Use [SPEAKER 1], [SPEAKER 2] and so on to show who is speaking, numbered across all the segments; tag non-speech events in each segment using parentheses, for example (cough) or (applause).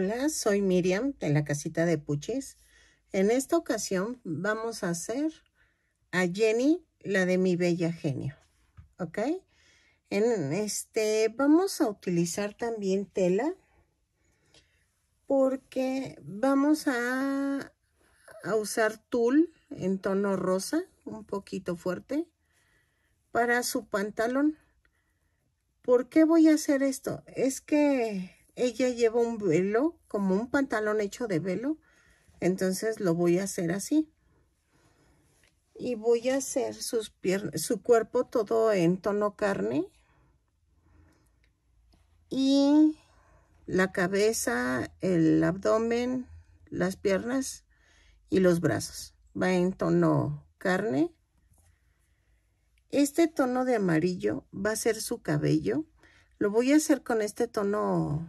[SPEAKER 1] Hola, soy Miriam de la casita de Puchis. En esta ocasión vamos a hacer a Jenny, la de mi bella genio. ¿Ok? En este vamos a utilizar también tela porque vamos a, a usar tul en tono rosa, un poquito fuerte, para su pantalón. ¿Por qué voy a hacer esto? Es que ella lleva un velo, como un pantalón hecho de velo. Entonces lo voy a hacer así. Y voy a hacer sus su cuerpo todo en tono carne. Y la cabeza, el abdomen, las piernas y los brazos. Va en tono carne. Este tono de amarillo va a ser su cabello. Lo voy a hacer con este tono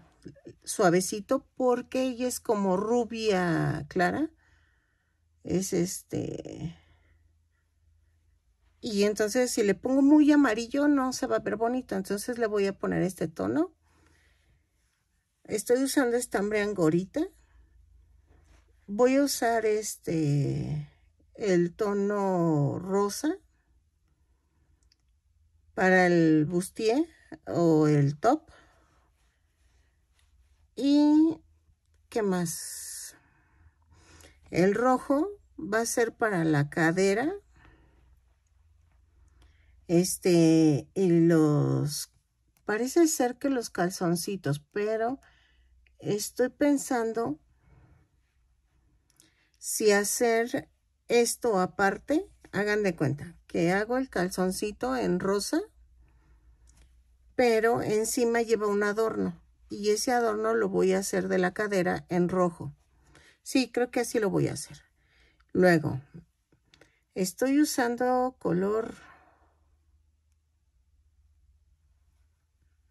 [SPEAKER 1] suavecito porque ella es como rubia clara. Es este... Y entonces si le pongo muy amarillo no se va a ver bonito. Entonces le voy a poner este tono. Estoy usando estambre angorita. Voy a usar este... El tono rosa. Para el bustier o el top. Y, ¿qué más? El rojo va a ser para la cadera. Este, y los, parece ser que los calzoncitos, pero estoy pensando si hacer esto aparte, hagan de cuenta que hago el calzoncito en rosa, pero encima lleva un adorno y ese adorno lo voy a hacer de la cadera en rojo. Sí, creo que así lo voy a hacer. Luego, estoy usando color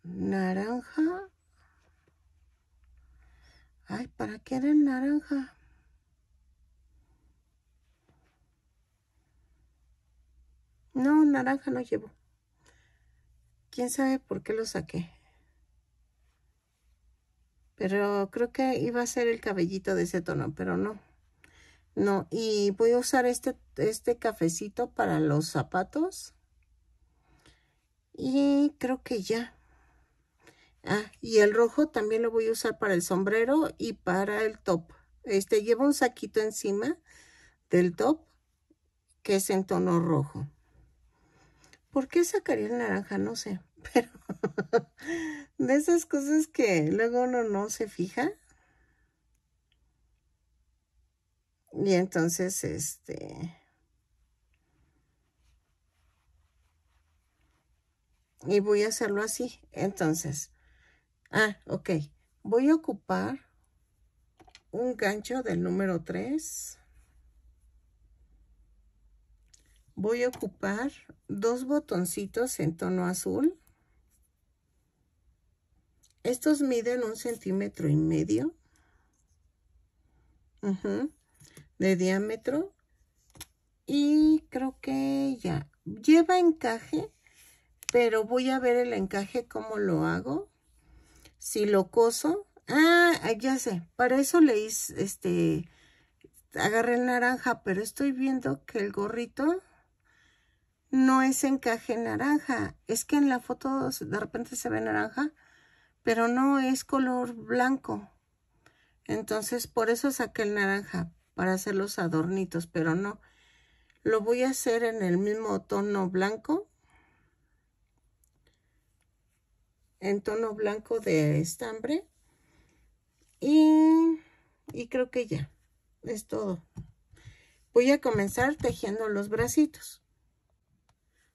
[SPEAKER 1] naranja. Ay, ¿para qué era el naranja? No, naranja no llevo. ¿Quién sabe por qué lo saqué? Pero creo que iba a ser el cabellito de ese tono, pero no. No, y voy a usar este, este cafecito para los zapatos. Y creo que ya. Ah, y el rojo también lo voy a usar para el sombrero y para el top. Este lleva un saquito encima del top que es en tono rojo. ¿Por qué sacaría el naranja? No sé, pero (laughs) de esas cosas que luego uno no se fija. Y entonces, este... Y voy a hacerlo así. Entonces, ah, ok. Voy a ocupar un gancho del número 3. Voy a ocupar dos botoncitos en tono azul. Estos miden un centímetro y medio de diámetro. Y creo que ya lleva encaje, pero voy a ver el encaje cómo lo hago. Si lo coso. Ah, ya sé. Para eso le hice, este, agarré el naranja, pero estoy viendo que el gorrito no es encaje naranja. Es que en la foto de repente se ve naranja pero no es color blanco. Entonces, por eso saqué el naranja, para hacer los adornitos, pero no. Lo voy a hacer en el mismo tono blanco. En tono blanco de estambre. Y, y creo que ya, es todo. Voy a comenzar tejiendo los bracitos.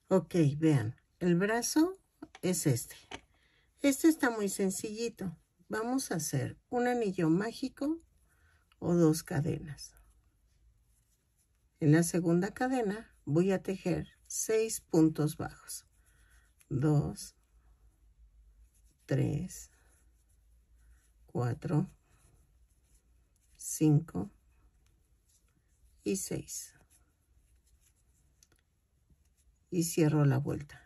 [SPEAKER 1] Ok, vean, el brazo es este. Este está muy sencillito. Vamos a hacer un anillo mágico o dos cadenas. En la segunda cadena voy a tejer seis puntos bajos. Dos, tres, cuatro, cinco y seis. Y cierro la vuelta.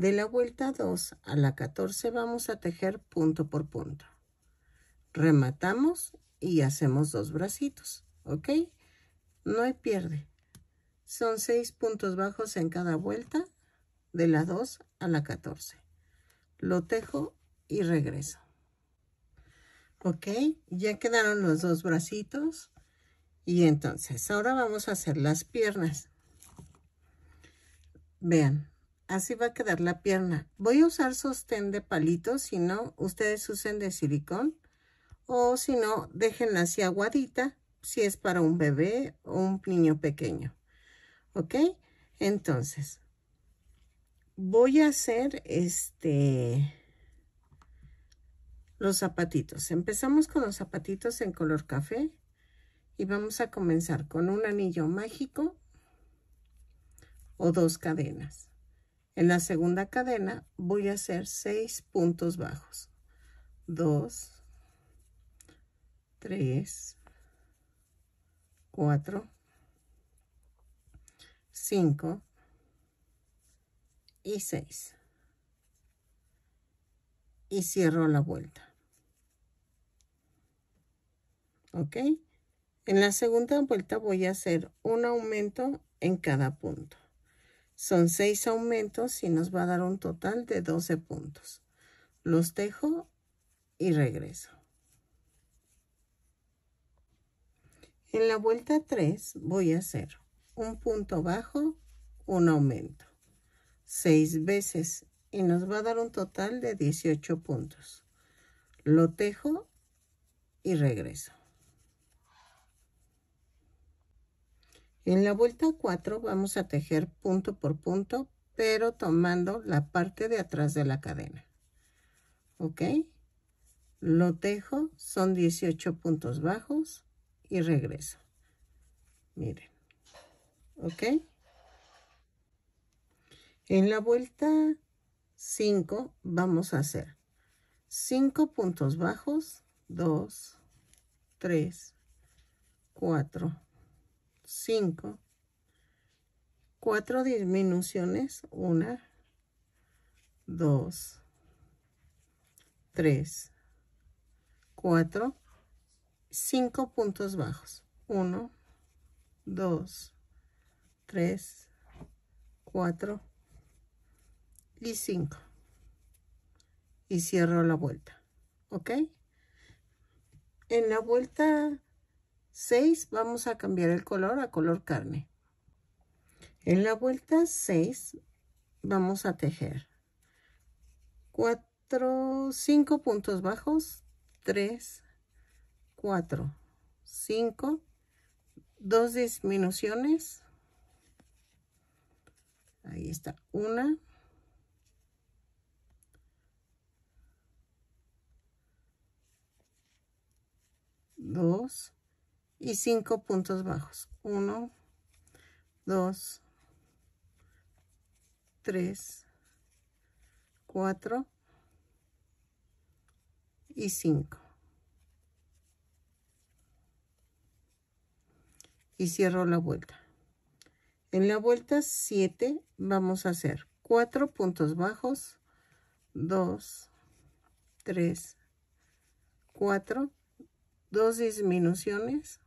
[SPEAKER 1] De la vuelta 2 a la 14 vamos a tejer punto por punto. Rematamos y hacemos dos bracitos, ¿ok? No hay pierde. Son seis puntos bajos en cada vuelta de la 2 a la 14. Lo tejo y regreso. Ok, ya quedaron los dos bracitos. Y entonces, ahora vamos a hacer las piernas. Vean, así va a quedar la pierna. Voy a usar sostén de palitos, si no, ustedes usen de silicón. O si no, déjenla así aguadita, si es para un bebé o un niño pequeño. ¿Ok? Entonces, voy a hacer este los zapatitos. Empezamos con los zapatitos en color café y vamos a comenzar con un anillo mágico o dos cadenas. En la segunda cadena voy a hacer seis puntos bajos. Dos, tres, cuatro, cinco y seis. Y cierro la vuelta. ¿ok? En la segunda vuelta voy a hacer un aumento en cada punto. Son seis aumentos y nos va a dar un total de 12 puntos. Los tejo y regreso. En la vuelta 3 voy a hacer un punto bajo, un aumento. Seis veces y nos va a dar un total de 18 puntos. Lo tejo y regreso. En la vuelta 4 vamos a tejer punto por punto, pero tomando la parte de atrás de la cadena. ¿Ok? Lo tejo, son 18 puntos bajos y regreso. Miren. ¿Ok? En la vuelta 5 vamos a hacer 5 puntos bajos, 2, 3, 4, 5, 4 disminuciones, 1, 2, 3, 4, 5 puntos bajos, 1, 2, 3, 4 y 5. Y cierro la vuelta, ¿ok? En la vuelta 6 vamos a cambiar el color a color carne. En la vuelta 6 vamos a tejer 4, 5 puntos bajos, 3, 4, 5, 2 disminuciones. Ahí está, una. Dos y cinco puntos bajos. Uno, dos, tres, cuatro y cinco. Y cierro la vuelta. En la vuelta 7 vamos a hacer cuatro puntos bajos, dos, tres, cuatro, dos disminuciones,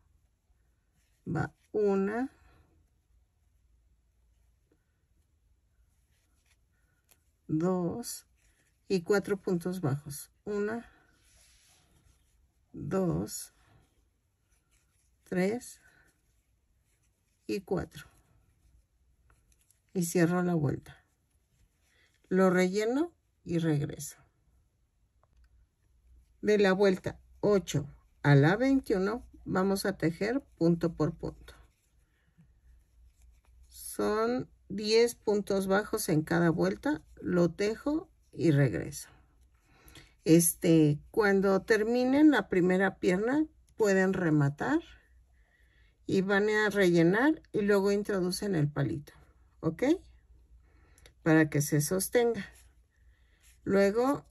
[SPEAKER 1] va una, dos y cuatro puntos bajos. Una, dos, tres y cuatro. Y cierro la vuelta. Lo relleno y regreso. De la vuelta 8 a la 21 vamos a tejer punto por punto. Son 10 puntos bajos en cada vuelta, lo tejo y regreso. Este, cuando terminen la primera pierna, pueden rematar y van a rellenar y luego introducen el palito, ¿ok? Para que se sostenga. Luego,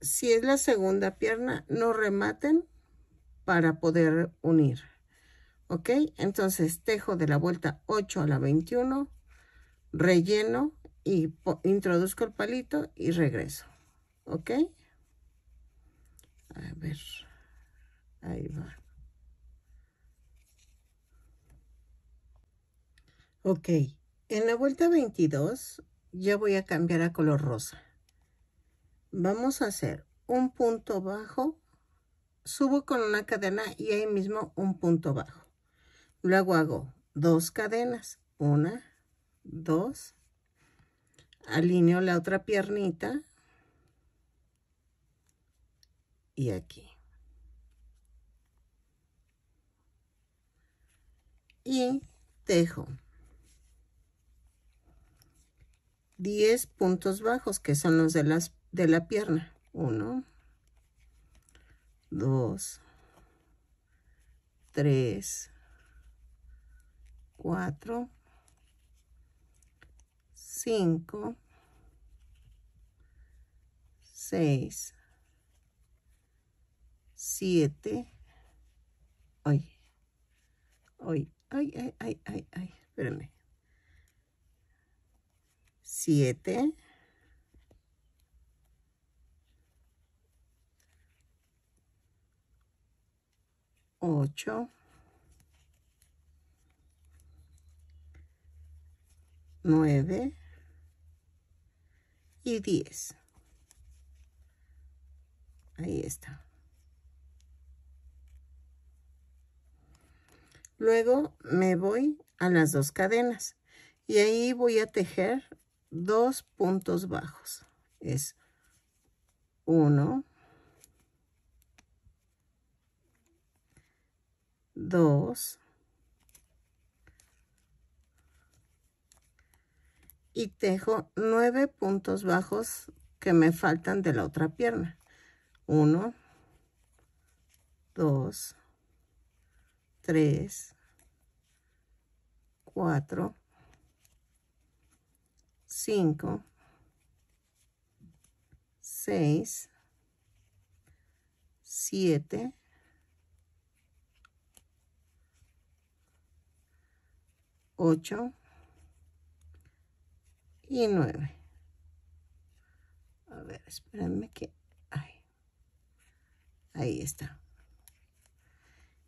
[SPEAKER 1] si es la segunda pierna, no rematen para poder unir. ¿Ok? Entonces tejo de la vuelta 8 a la 21, relleno y introduzco el palito y regreso. ¿Ok? A ver, ahí va. Ok, en la vuelta 22 ya voy a cambiar a color rosa. Vamos a hacer un punto bajo, subo con una cadena y ahí mismo un punto bajo. Luego hago dos cadenas, una, dos, alineo la otra piernita y aquí. Y tejo 10 puntos bajos, que son los de, las, de la pierna. 1, 2, 3, 4, 5, 6, 7, ay, ay, ay, ay, ay, ay, espérame. Siete, ocho, nueve y diez. Ahí está. Luego me voy a las dos cadenas y ahí voy a tejer dos puntos bajos. Es uno, dos, y tejo nueve puntos bajos que me faltan de la otra pierna. Uno, dos, tres, cuatro, 5, 6, 7, 8 y 9. A ver, espérenme que... Ahí. Ahí está.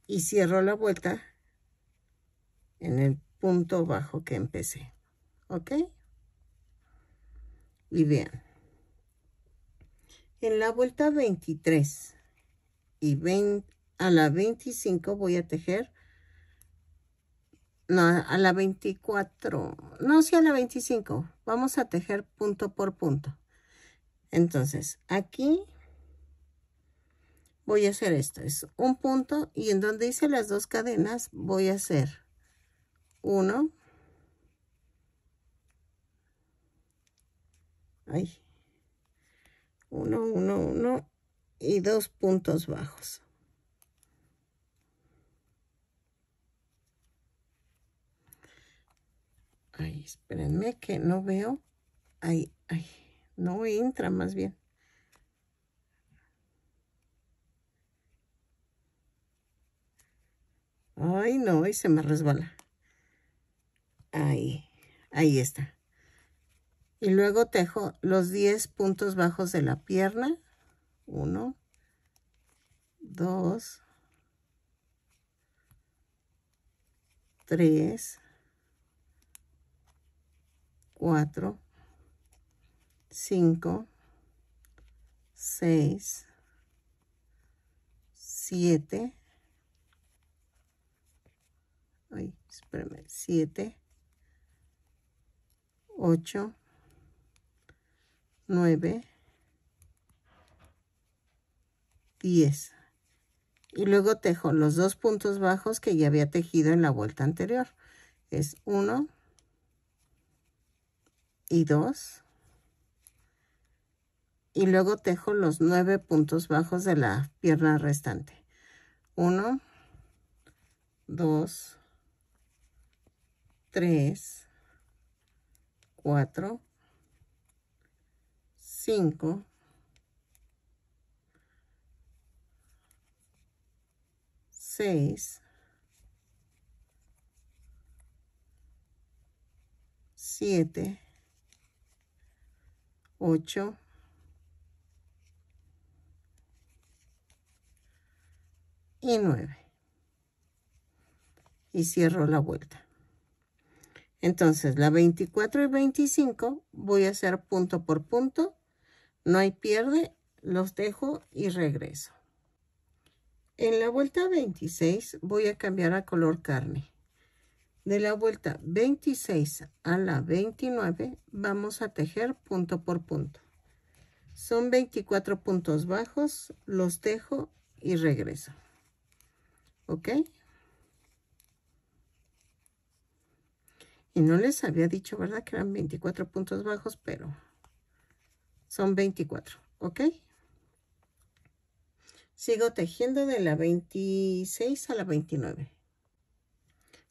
[SPEAKER 1] Y cierro la vuelta en el punto bajo que empecé. ¿Ok? Y vean, en la vuelta 23 y a la 25 voy a tejer, no, a la 24, no, sí a la 25, vamos a tejer punto por punto. Entonces, aquí voy a hacer esto, es un punto y en donde hice las dos cadenas voy a hacer uno, Ay. Uno, uno, uno y dos puntos bajos. Ay, espérenme que no veo. Ay, ay, no entra más bien. Ay, no, y se me resbala. Ahí, ahí está. Y luego tejo los 10 puntos bajos de la pierna. 1, 2, 3, 4, 5, 6, 7, ay, espérame, 7, 8, 9, 10. Y luego tejo los dos puntos bajos que ya había tejido en la vuelta anterior. Es 1 y 2. Y luego tejo los nueve puntos bajos de la pierna restante. 1, 2, 3, 4, 5, 6, 7, 8, y 9. Y cierro la vuelta. Entonces, la 24 y 25 voy a hacer punto por punto. No hay pierde, los dejo y regreso. En la vuelta 26 voy a cambiar a color carne. De la vuelta 26 a la 29 vamos a tejer punto por punto. Son 24 puntos bajos, los dejo y regreso. ¿Ok? Y no les había dicho, ¿verdad? Que eran 24 puntos bajos, pero son 24, ¿ok? Sigo tejiendo de la 26 a la 29.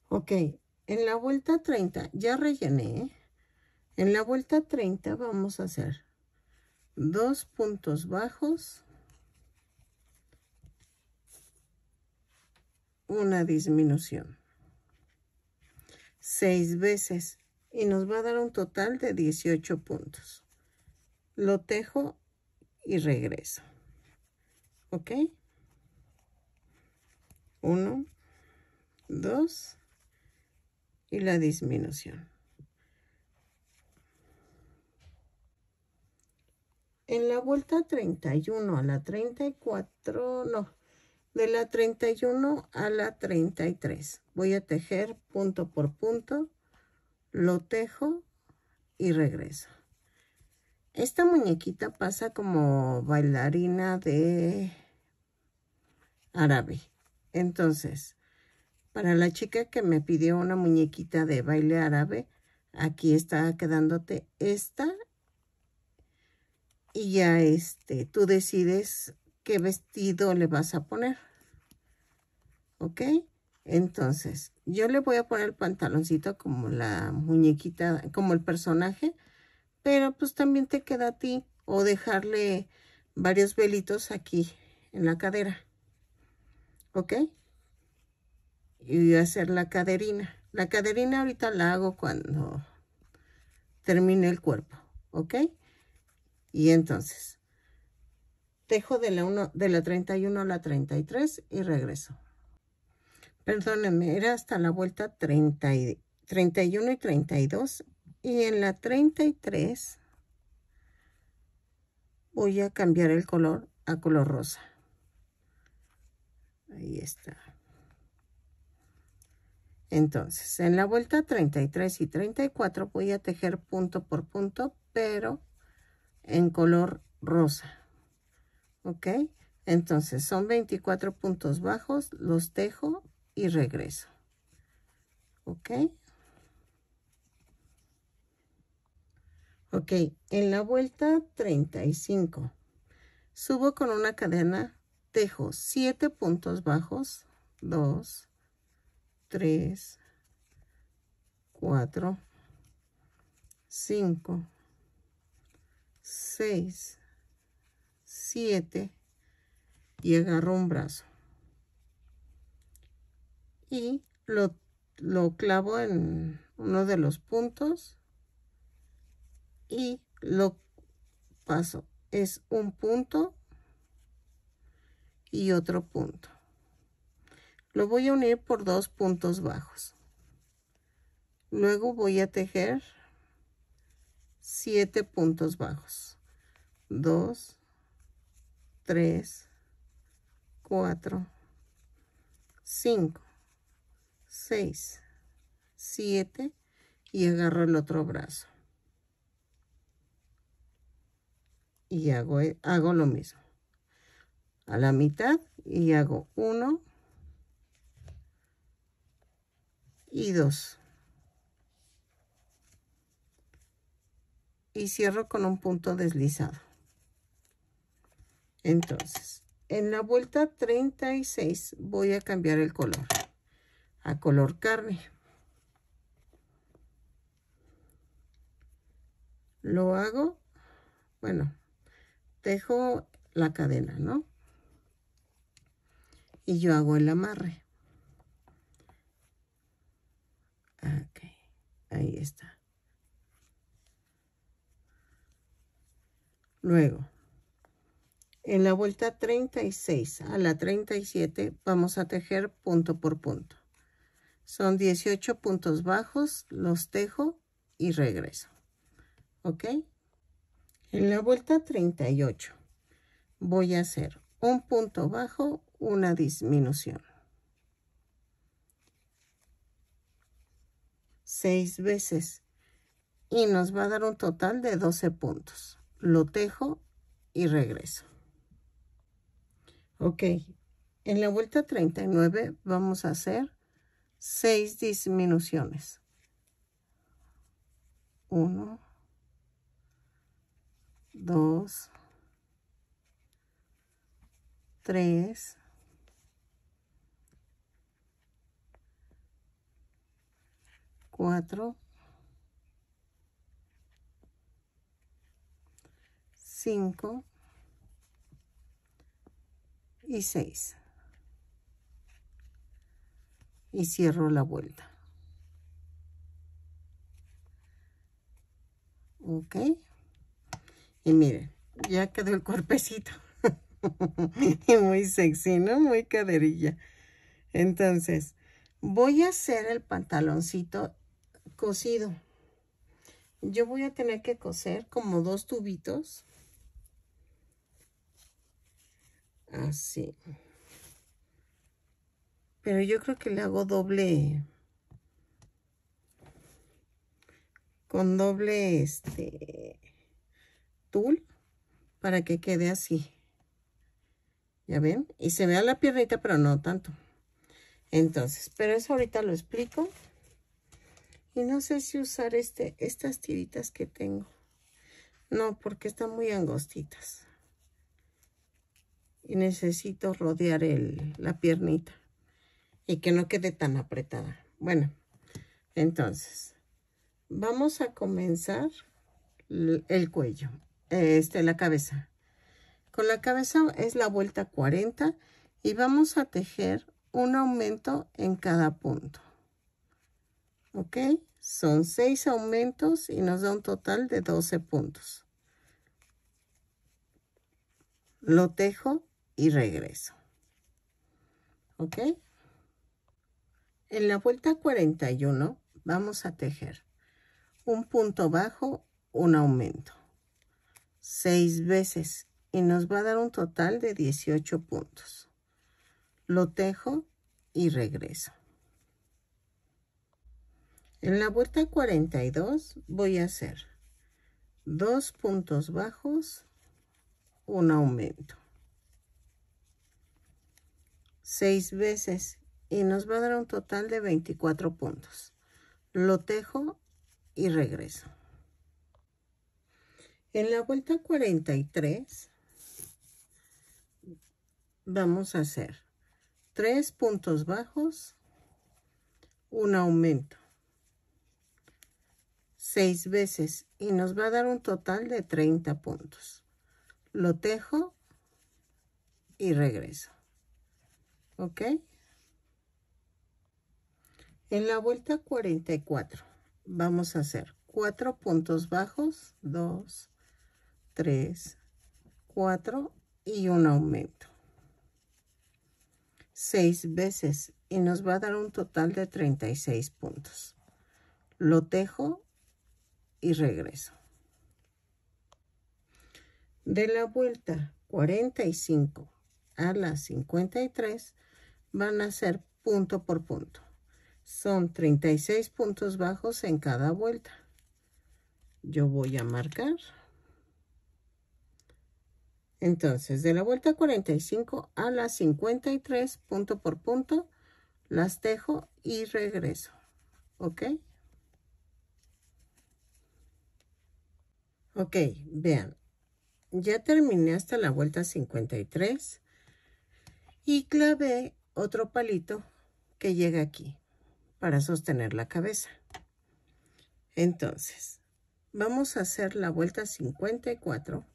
[SPEAKER 1] Ok, en la vuelta 30 ya rellené. En la vuelta 30 vamos a hacer dos puntos bajos, una disminución. Seis veces y nos va a dar un total de 18 puntos. Lo tejo y regreso. ¿Ok? Uno, dos y la disminución. En la vuelta 31 a la 34, no, de la 31 a la 33. Voy a tejer punto por punto, lo tejo y regreso. Esta muñequita pasa como bailarina de árabe. Entonces, para la chica que me pidió una muñequita de baile árabe, aquí está quedándote esta. Y ya este, tú decides qué vestido le vas a poner. ¿Ok? Entonces, yo le voy a poner el pantaloncito como la muñequita, como el personaje pero pues también te queda a ti o dejarle varios velitos aquí en la cadera. ¿Ok? Y hacer la caderina. La caderina ahorita la hago cuando termine el cuerpo. ¿Ok? Y entonces, tejo de la, 1, de la 31 a la 33 y regreso. Perdónenme, era hasta la vuelta 30 y, 31 y 32 y en la 33 voy a cambiar el color a color rosa. Ahí está. Entonces, en la vuelta 33 y 34 voy a tejer punto por punto, pero en color rosa. ¿Ok? Entonces, son 24 puntos bajos, los tejo y regreso. ¿Ok? Ok, en la vuelta 35, subo con una cadena, tejo 7 puntos bajos, 2, 3, 4, 5, 6, 7 y agarro un brazo. Y lo, lo clavo en uno de los puntos y lo paso. Es un punto y otro punto. Lo voy a unir por dos puntos bajos. Luego voy a tejer siete puntos bajos. Dos, tres, cuatro, cinco, seis, siete y agarro el otro brazo. y hago, hago lo mismo. A la mitad y hago uno y dos. Y cierro con un punto deslizado. Entonces, en la vuelta 36 voy a cambiar el color a color carne. Lo hago, bueno, dejo la cadena, ¿no? Y yo hago el amarre. Ok, ahí está. Luego, en la vuelta 36 a la 37 vamos a tejer punto por punto. Son 18 puntos bajos, los tejo y regreso. ¿Ok? En la vuelta 38 voy a hacer un punto bajo, una disminución. Seis veces y nos va a dar un total de 12 puntos. Lo tejo y regreso. Ok, en la vuelta 39 vamos a hacer 6 disminuciones. 1, 2, 3, 4, 5 y 6 y cierro la vuelta. Ok. Y miren ya quedó el cuerpecito. (laughs) Y muy sexy no muy caderilla. Entonces voy a hacer el pantaloncito cosido yo voy a tener que coser como dos tubitos Así. Pero yo creo que le hago doble. Con doble este tul para que quede así. ¿Ya ven? Y se vea la piernita, pero no tanto. Entonces, pero eso ahorita lo explico. Y no sé si usar este, estas tiritas que tengo. No, porque están muy angostitas y necesito rodear el, la piernita y que no quede tan apretada. Bueno, entonces, vamos a comenzar el cuello, este, la cabeza. Con la cabeza es la vuelta 40 y vamos a tejer un aumento en cada punto. ¿Ok? Son 6 aumentos y nos da un total de 12 puntos. Lo tejo y regreso. ¿Ok? En la vuelta 41 vamos a tejer un punto bajo, un aumento. Seis veces y nos va a dar un total de 18 puntos. Lo tejo y regreso. En la vuelta 42 voy a hacer dos puntos bajos, un aumento seis veces y nos va a dar un total de 24 puntos. Lo tejo y regreso. En la vuelta 43 vamos a hacer tres puntos bajos, un aumento, seis veces y nos va a dar un total de 30 puntos. Lo tejo y regreso. ¿Ok? En la vuelta 44 vamos a hacer cuatro puntos bajos, 2, 3, 4 y un aumento. Seis veces y nos va a dar un total de 36 puntos. Lo tejo y regreso. De la vuelta 45 a la 53 van a ser punto por punto. Son 36 puntos bajos en cada vuelta. Yo voy a marcar. Entonces, de la vuelta 45 a la 53, punto por punto, las tejo y regreso. ¿Ok? Ok, vean. Ya terminé hasta la vuelta 53 y clavé otro palito que llega aquí para sostener la cabeza. Entonces, vamos a hacer la vuelta 54,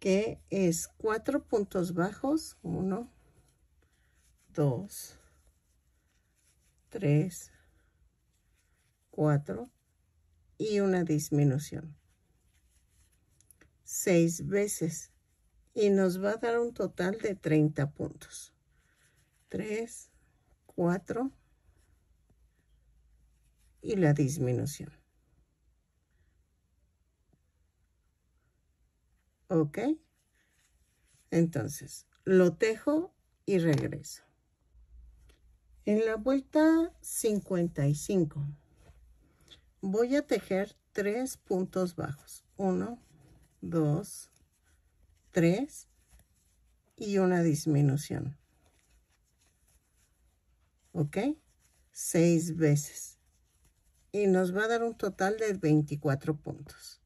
[SPEAKER 1] que es cuatro puntos bajos, 1, 2, 3, 4 y una disminución. seis veces y nos va a dar un total de 30 puntos. 3, 4 y la disminución. ¿Ok? Entonces, lo tejo y regreso. En la vuelta 55 voy a tejer tres puntos bajos. Uno, dos, tres y una disminución. ¿Ok? Seis veces. Y nos va a dar un total de 24 puntos.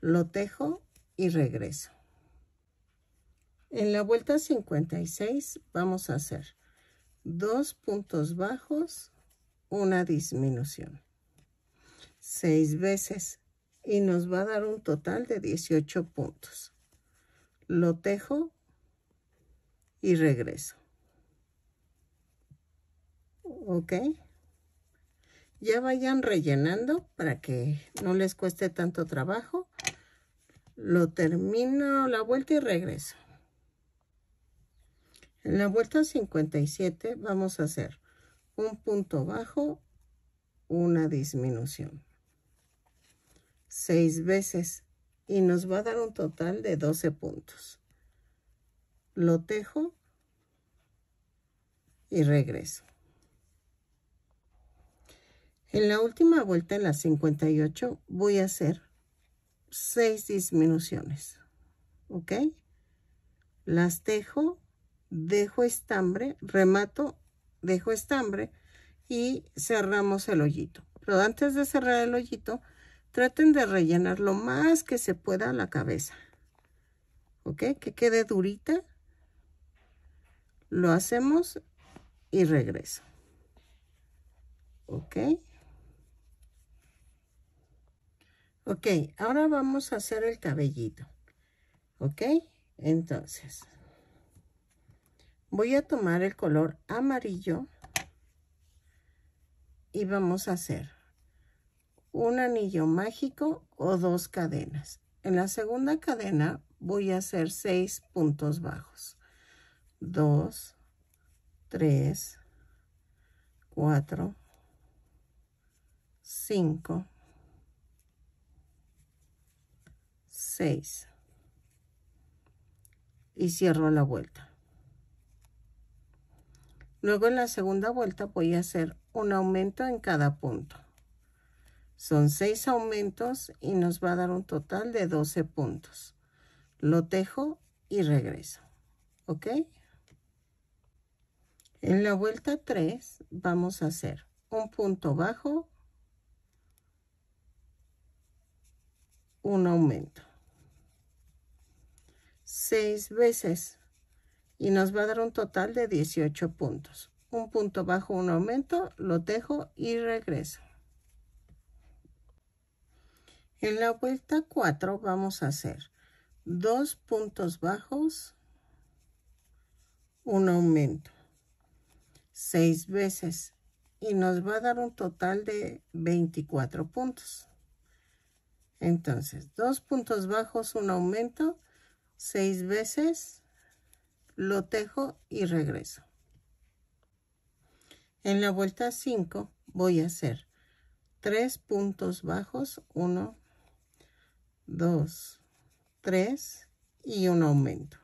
[SPEAKER 1] Lo tejo y regreso. En la vuelta 56 vamos a hacer dos puntos bajos, una disminución. Seis veces y nos va a dar un total de 18 puntos. Lo tejo y regreso. ¿Ok? Ya vayan rellenando para que no les cueste tanto trabajo. Lo termino la vuelta y regreso. En la vuelta 57 vamos a hacer un punto bajo, una disminución. Seis veces y nos va a dar un total de 12 puntos. Lo tejo y regreso. En la última vuelta, en la 58, voy a hacer seis disminuciones. ¿Ok? Las tejo dejo estambre, remato, dejo estambre y cerramos el hoyito. Pero antes de cerrar el hoyito, traten de rellenar lo más que se pueda la cabeza. ¿Ok? Que quede durita. Lo hacemos y regreso. ¿Ok? Ok, ahora vamos a hacer el cabellito. ¿Ok? Entonces, voy a tomar el color amarillo y vamos a hacer un anillo mágico o dos cadenas. En la segunda cadena voy a hacer seis puntos bajos. Dos, tres, cuatro, cinco, seis. Y cierro la vuelta. Luego en la segunda vuelta voy a hacer un aumento en cada punto. Son seis aumentos y nos va a dar un total de 12 puntos. Lo tejo y regreso. ¿Ok? En la vuelta 3 vamos a hacer un punto bajo, un aumento. Seis veces y nos va a dar un total de 18 puntos. Un punto bajo, un aumento, lo dejo y regreso. En la vuelta 4 vamos a hacer dos puntos bajos, un aumento, seis veces y nos va a dar un total de 24 puntos. Entonces, dos puntos bajos, un aumento, seis veces lo tejo y regreso. En la vuelta 5 voy a hacer tres puntos bajos, 1, 2, 3 y un aumento.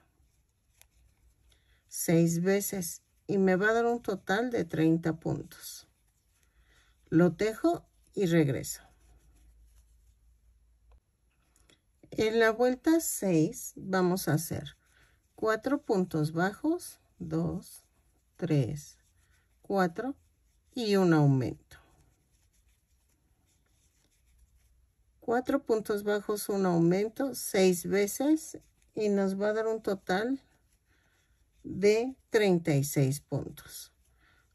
[SPEAKER 1] Seis veces y me va a dar un total de 30 puntos. Lo tejo y regreso. En la vuelta 6 vamos a hacer cuatro puntos bajos, dos, tres, cuatro y un aumento. Cuatro puntos bajos, un aumento, seis veces y nos va a dar un total de 36 puntos.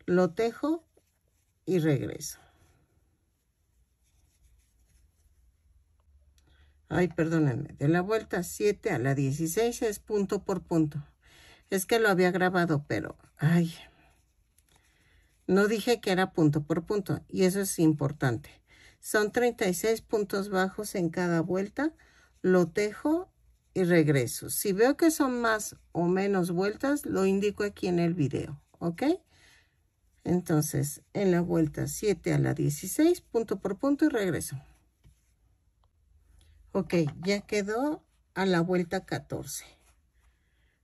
[SPEAKER 1] Lo tejo y regreso. Ay, perdónenme. De la vuelta 7 a la 16 es punto por punto. Es que lo había grabado, pero... Ay. No dije que era punto por punto. Y eso es importante. Son 36 puntos bajos en cada vuelta. Lo tejo y regreso. Si veo que son más o menos vueltas, lo indico aquí en el video, ¿ok? Entonces, en la vuelta 7 a la 16, punto por punto y regreso. Ok, ya quedó a la vuelta 14.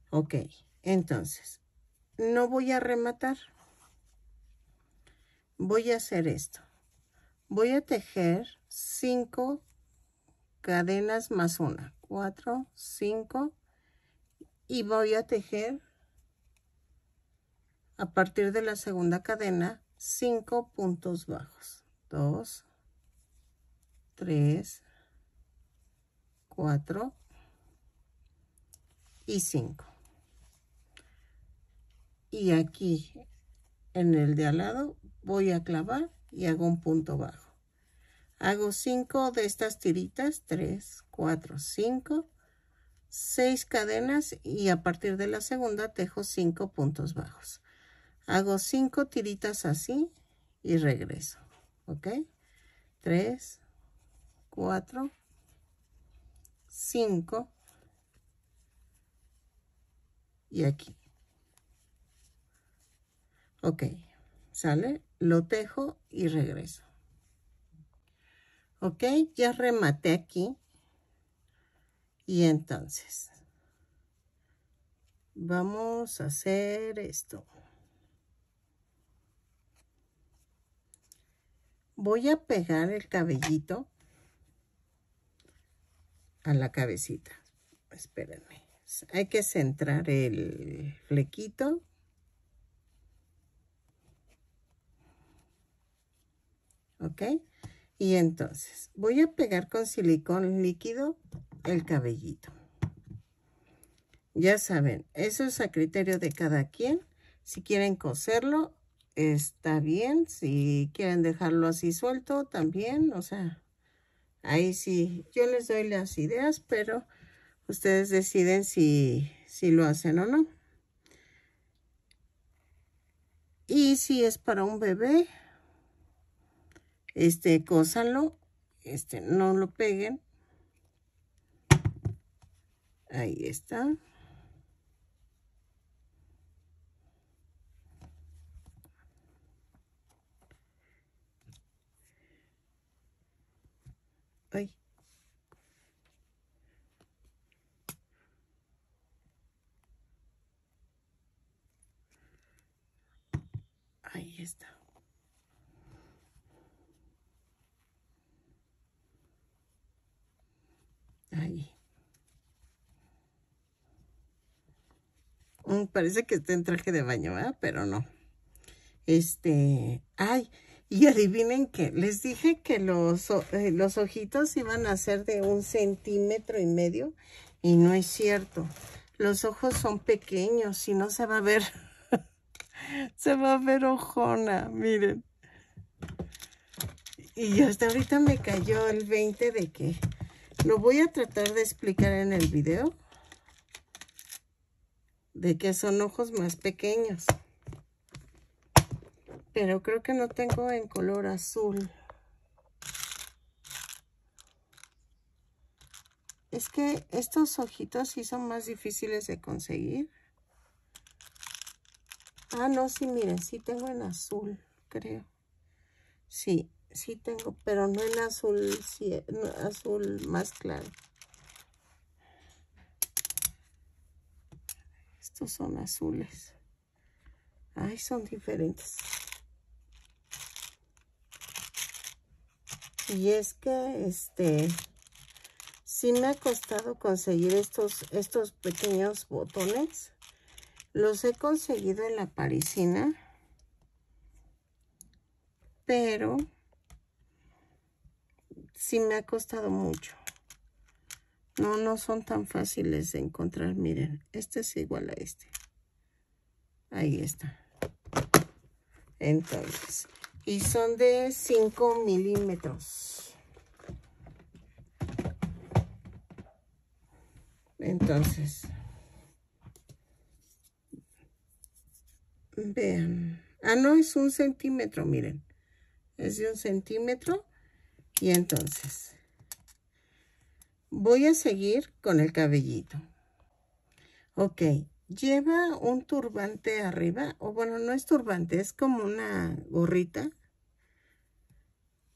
[SPEAKER 1] Ok, entonces, no voy a rematar. Voy a hacer esto. Voy a tejer 5 cadenas más una. 4, 5. Y voy a tejer a partir de la segunda cadena 5 puntos bajos 2 3 4 y 5 y aquí en el de al lado voy a clavar y hago un punto bajo hago 5 de estas tiritas 3 4 5 6 cadenas y a partir de la segunda tejo 5 puntos bajos Hago cinco tiritas así y regreso. ¿Ok? Tres, cuatro, cinco y aquí. Ok, sale, lo tejo y regreso. Ok, ya rematé aquí. Y entonces, vamos a hacer esto. voy a pegar el cabellito a la cabecita. Espérenme. Hay que centrar el flequito. ¿Ok? Y entonces voy a pegar con silicón líquido el cabellito. Ya saben, eso es a criterio de cada quien. Si quieren coserlo, está bien. Si quieren dejarlo así suelto, también. O sea, ahí sí, yo les doy las ideas, pero ustedes deciden si, si lo hacen o no. Y si es para un bebé, este, cósanlo, este, no lo peguen. Ahí está. Ahí está. Mm, parece que está en traje de baño, Pero no. Este, ay, y adivinen que les dije que los, eh, los ojitos iban a ser de un centímetro y medio y no es cierto. Los ojos son pequeños y no se va a ver, (laughs) se va a ver ojona, miren. Y hasta ahorita me cayó el 20 de que lo voy a tratar de explicar en el video. De que son ojos más pequeños pero creo que no tengo en color azul. Es que estos ojitos sí son más difíciles de conseguir. Ah, no, sí, miren, sí tengo en azul, creo. Sí, sí tengo, pero no en azul, azul más claro. Estos son azules. Ay, son diferentes. Y es que, este, sí me ha costado conseguir estos, estos pequeños botones. Los he conseguido en la parisina. Pero sí me ha costado mucho. No, no son tan fáciles de encontrar. Miren, este es igual a este. Ahí está. Entonces, y son de 5 milímetros. Entonces, vean. Ah, no, es un centímetro, miren. Es de un centímetro. Y entonces, voy a seguir con el cabellito. Ok, lleva un turbante arriba, o bueno, no es turbante, es como una gorrita,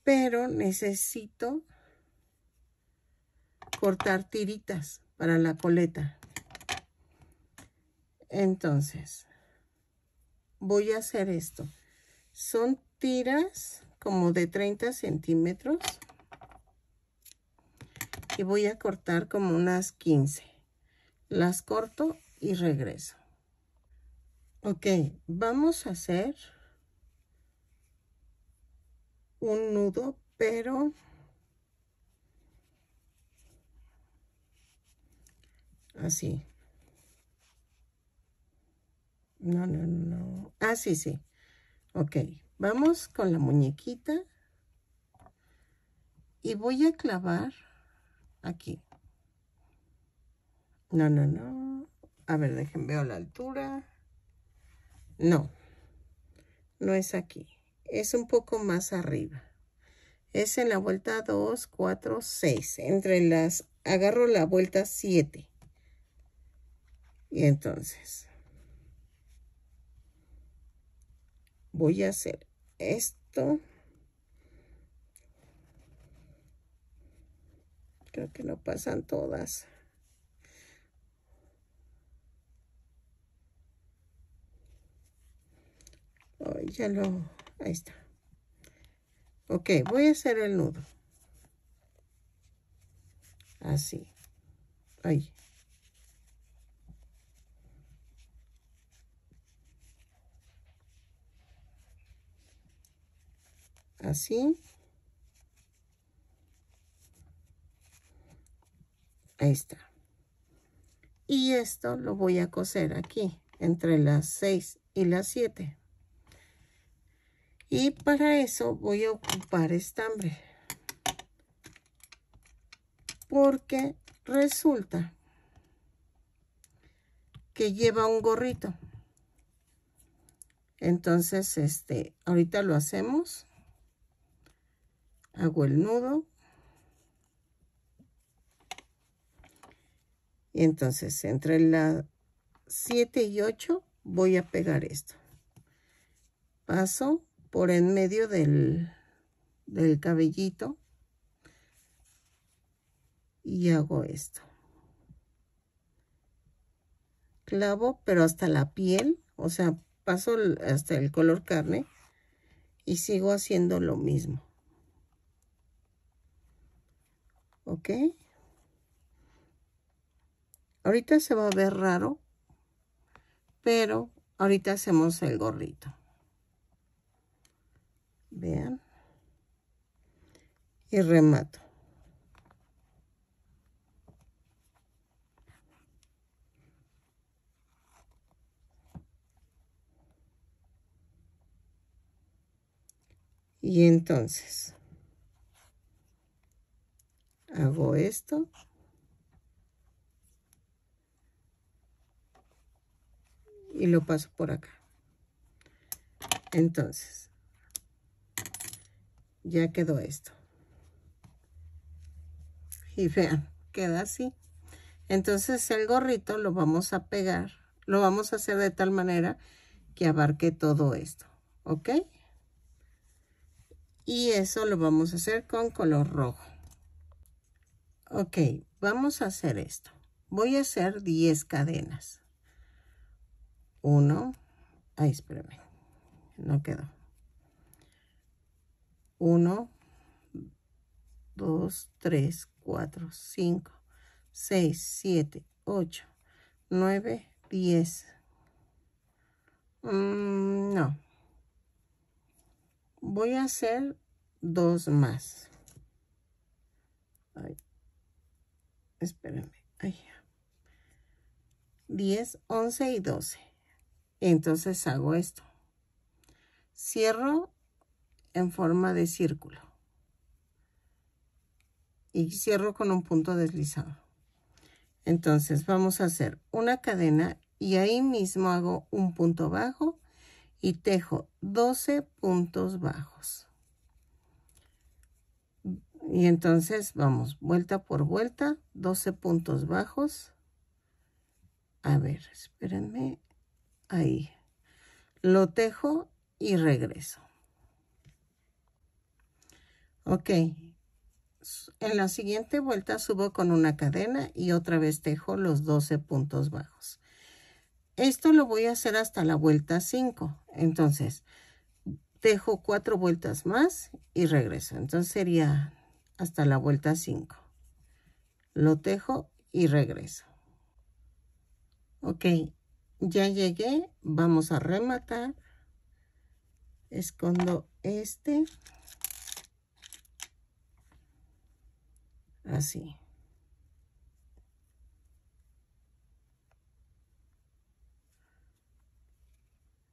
[SPEAKER 1] pero necesito cortar tiritas para la coleta. Entonces, voy a hacer esto. Son tiras como de 30 centímetros y voy a cortar como unas 15. Las corto y regreso. Ok, vamos a hacer un nudo, pero así. No, no, no. Ah, sí, sí. Ok, vamos con la muñequita y voy a clavar aquí. No, no, no. A ver, déjenme ver la altura. No, no es aquí. Es un poco más arriba. Es en la vuelta 2, 4, 6. Entre las, agarro la vuelta 7. Y entonces, voy a hacer esto. Creo que no pasan todas. Oh, ya lo... Ahí está. Ok, voy a hacer el nudo. Así. Ahí. Así. Ahí está. Y esto lo voy a coser aquí, entre las 6 y las 7. Y para eso voy a ocupar estambre. Porque resulta que lleva un gorrito. Entonces, este, ahorita lo hacemos. Hago el nudo. Y entonces, entre la 7 y 8 voy a pegar esto. Paso por en medio del, del cabellito y hago esto. Clavo, pero hasta la piel, o sea, paso hasta el color carne y sigo haciendo lo mismo. ¿Ok? Ahorita se va a ver raro, pero ahorita hacemos el gorrito. Vean. Y remato. Y entonces hago esto. Y lo paso por acá. Entonces, ya quedó esto. Y vean, queda así. Entonces el gorrito lo vamos a pegar, lo vamos a hacer de tal manera que abarque todo esto, ¿ok? Y eso lo vamos a hacer con color rojo. Ok, vamos a hacer esto. Voy a hacer 10 cadenas. Uno, ay, espérame, no quedó. 1, 2, 3, 4, 5, 6, 7, 8, 9, 10. no. Voy a hacer dos más. Espérenme. Ay. 10, 11 y 12. Entonces hago esto. Cierro en forma de círculo. Y cierro con un punto deslizado. Entonces vamos a hacer una cadena y ahí mismo hago un punto bajo y tejo 12 puntos bajos. Y entonces vamos, vuelta por vuelta, 12 puntos bajos. A ver, espérenme. Ahí. Lo tejo y regreso. Ok. En la siguiente vuelta subo con una cadena y otra vez tejo los 12 puntos bajos. Esto lo voy a hacer hasta la vuelta 5. Entonces, tejo cuatro vueltas más y regreso. Entonces sería hasta la vuelta 5. Lo tejo y regreso. Ok, ya llegué. Vamos a rematar. Escondo este. Así.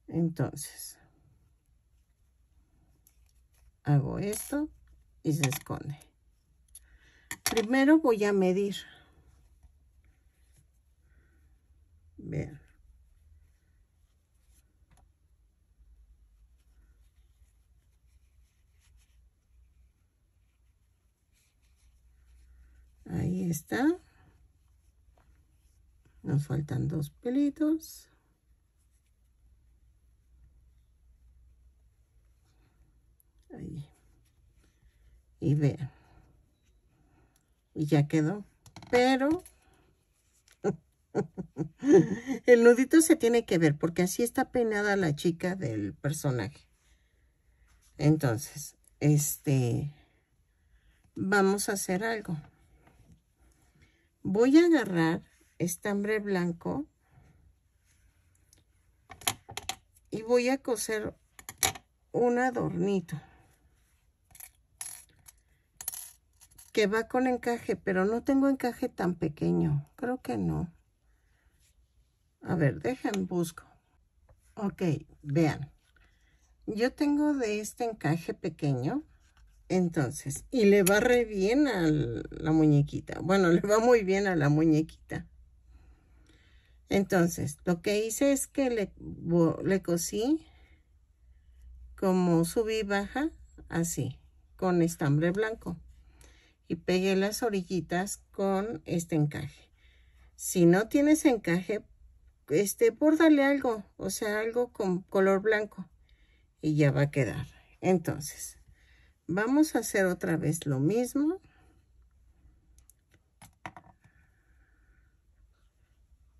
[SPEAKER 1] Entonces, hago esto y se esconde. Primero voy a medir. Vean. Ahí está. Nos faltan dos pelitos. Ahí. Y vean. Y ya quedó. Pero (laughs) el nudito se tiene que ver porque así está peinada la chica del personaje. Entonces, este, vamos a hacer algo. Voy a agarrar estambre blanco y voy a coser un adornito. Que va con encaje, pero no tengo encaje tan pequeño. Creo que no. A ver, déjenme busco. Ok, vean. Yo tengo de este encaje pequeño. Entonces, y le va re bien a la muñequita. Bueno, (laughs) le va muy bien a la muñequita. Entonces, lo que hice es que le, le cosí como subí baja, así, con estambre blanco y pegué las orillitas con este encaje. Si no tienes encaje, este, bórdale algo, o sea, algo con color blanco y ya va a quedar. Entonces, vamos a hacer otra vez lo mismo.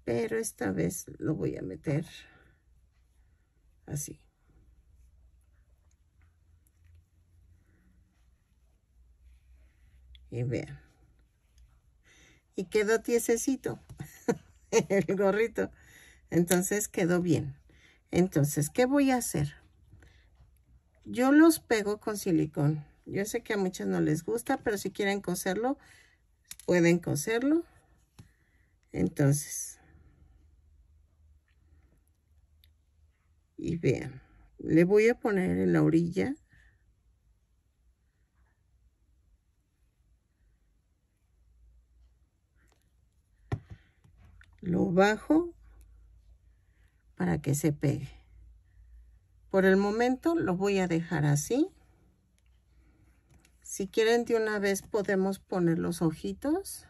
[SPEAKER 1] Pero esta vez lo voy a meter así. Y vean. Y quedó tiesecito (laughs) el gorrito. Entonces quedó bien. Entonces, ¿qué voy a hacer? Yo los pego con silicón. Yo sé que a muchos no les gusta, pero si quieren coserlo, pueden coserlo. Entonces, y vean, le voy a poner en la orilla lo bajo para que se pegue. Por el momento lo voy a dejar así. Si quieren de una vez podemos poner los ojitos.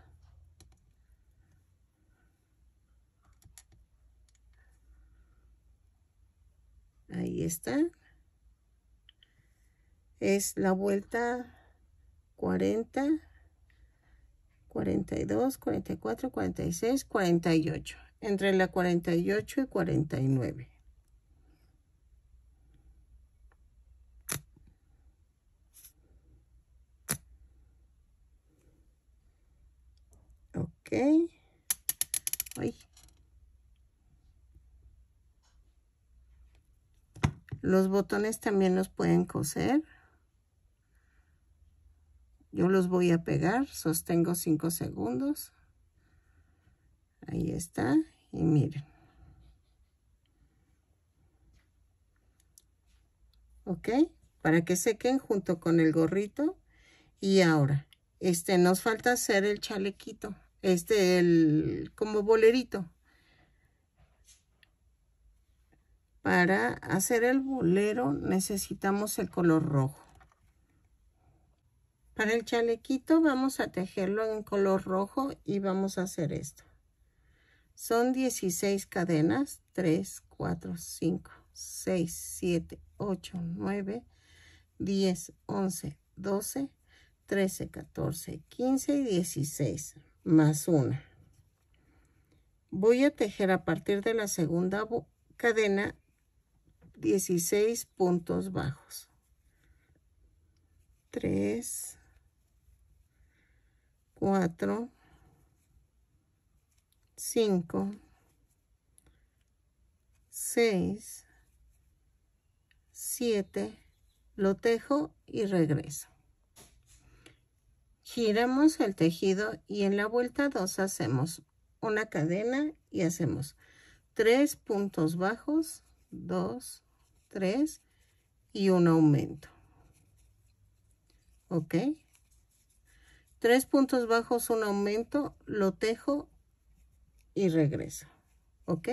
[SPEAKER 1] Ahí está. Es la vuelta 40 42, 44, 46, 48. Entre la 48 y 49. Ok. Ay. Los botones también los pueden coser. Yo los voy a pegar, sostengo 5 segundos. Ahí está. Y miren. ¿Ok? Para que sequen junto con el gorrito. Y ahora, este, nos falta hacer el chalequito. Este, el, como bolerito. Para hacer el bolero necesitamos el color rojo. Para el chalequito vamos a tejerlo en color rojo y vamos a hacer esto. Son 16 cadenas, 3, 4, 5, 6, 7, 8, 9, 10, 11, 12, 13, 14, 15 y 16, más una. Voy a tejer a partir de la segunda cadena 16 puntos bajos. 3, 4, 5, 6, 7, lo tejo y regreso. Giramos el tejido y en la vuelta 2 hacemos una cadena y hacemos 3 puntos bajos, 2, 3 y un aumento. ¿Ok? Tres puntos bajos, un aumento, lo tejo y regreso. ¿Ok?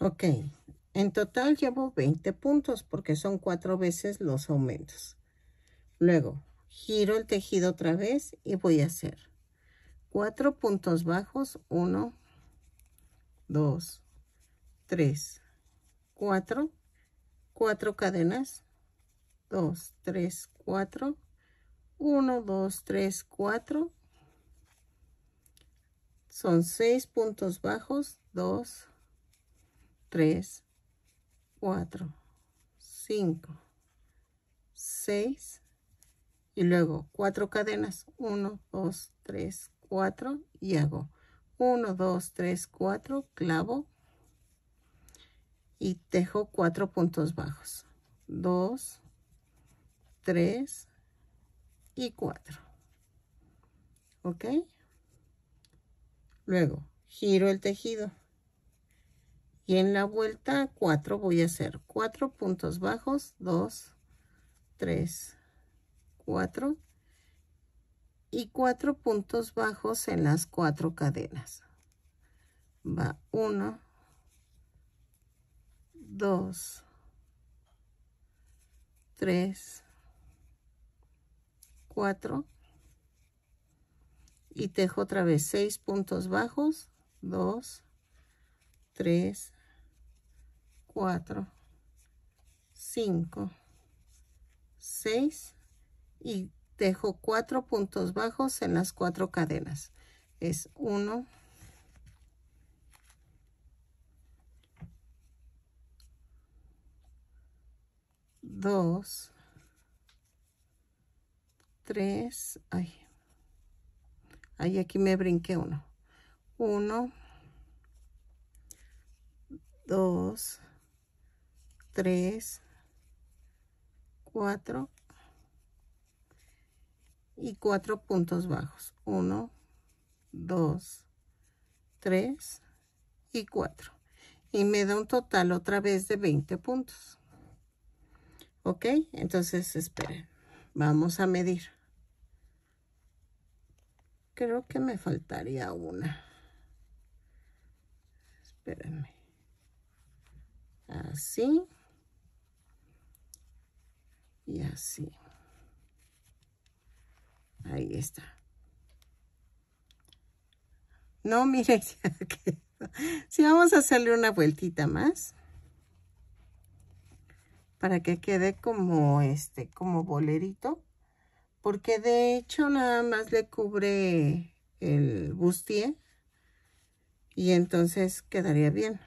[SPEAKER 1] Ok, en total llevo 20 puntos porque son cuatro veces los aumentos. Luego, giro el tejido otra vez y voy a hacer cuatro puntos bajos, 1, 2, 3, 4, 4 cadenas, 2, 3, 4, 1, 2, 3, 4, son 6 puntos bajos, 2, 3, 4, 5, 6 y luego 4 cadenas, 1, 2, 3, 4 y hago 1, 2, 3, 4, clavo. Y tejo 4 puntos bajos, 2, 3 y 4, ¿ok? Luego giro el tejido. Y en la vuelta 4 voy a hacer 4 puntos bajos 2 3 4 y 4 puntos bajos en las 4 cadenas. Va 1 2 3 4 y tejo otra vez 6 puntos bajos 2 3 4, 5, 6 y dejo cuatro puntos bajos en las cuatro cadenas. Es 1, 2, 3, ay, ay, aquí me brinqué uno. 1, 2, 3, 4 y 4 puntos bajos. 1, 2, 3 y 4. Y me da un total otra vez de 20 puntos. ¿Ok? Entonces, esperen. Vamos a medir. Creo que me faltaría una. Espérenme. Así y así. Ahí está. No, mire, (laughs) si vamos a hacerle una vueltita más para que quede como este, como bolerito, porque de hecho nada más le cubre el bustier y entonces quedaría bien.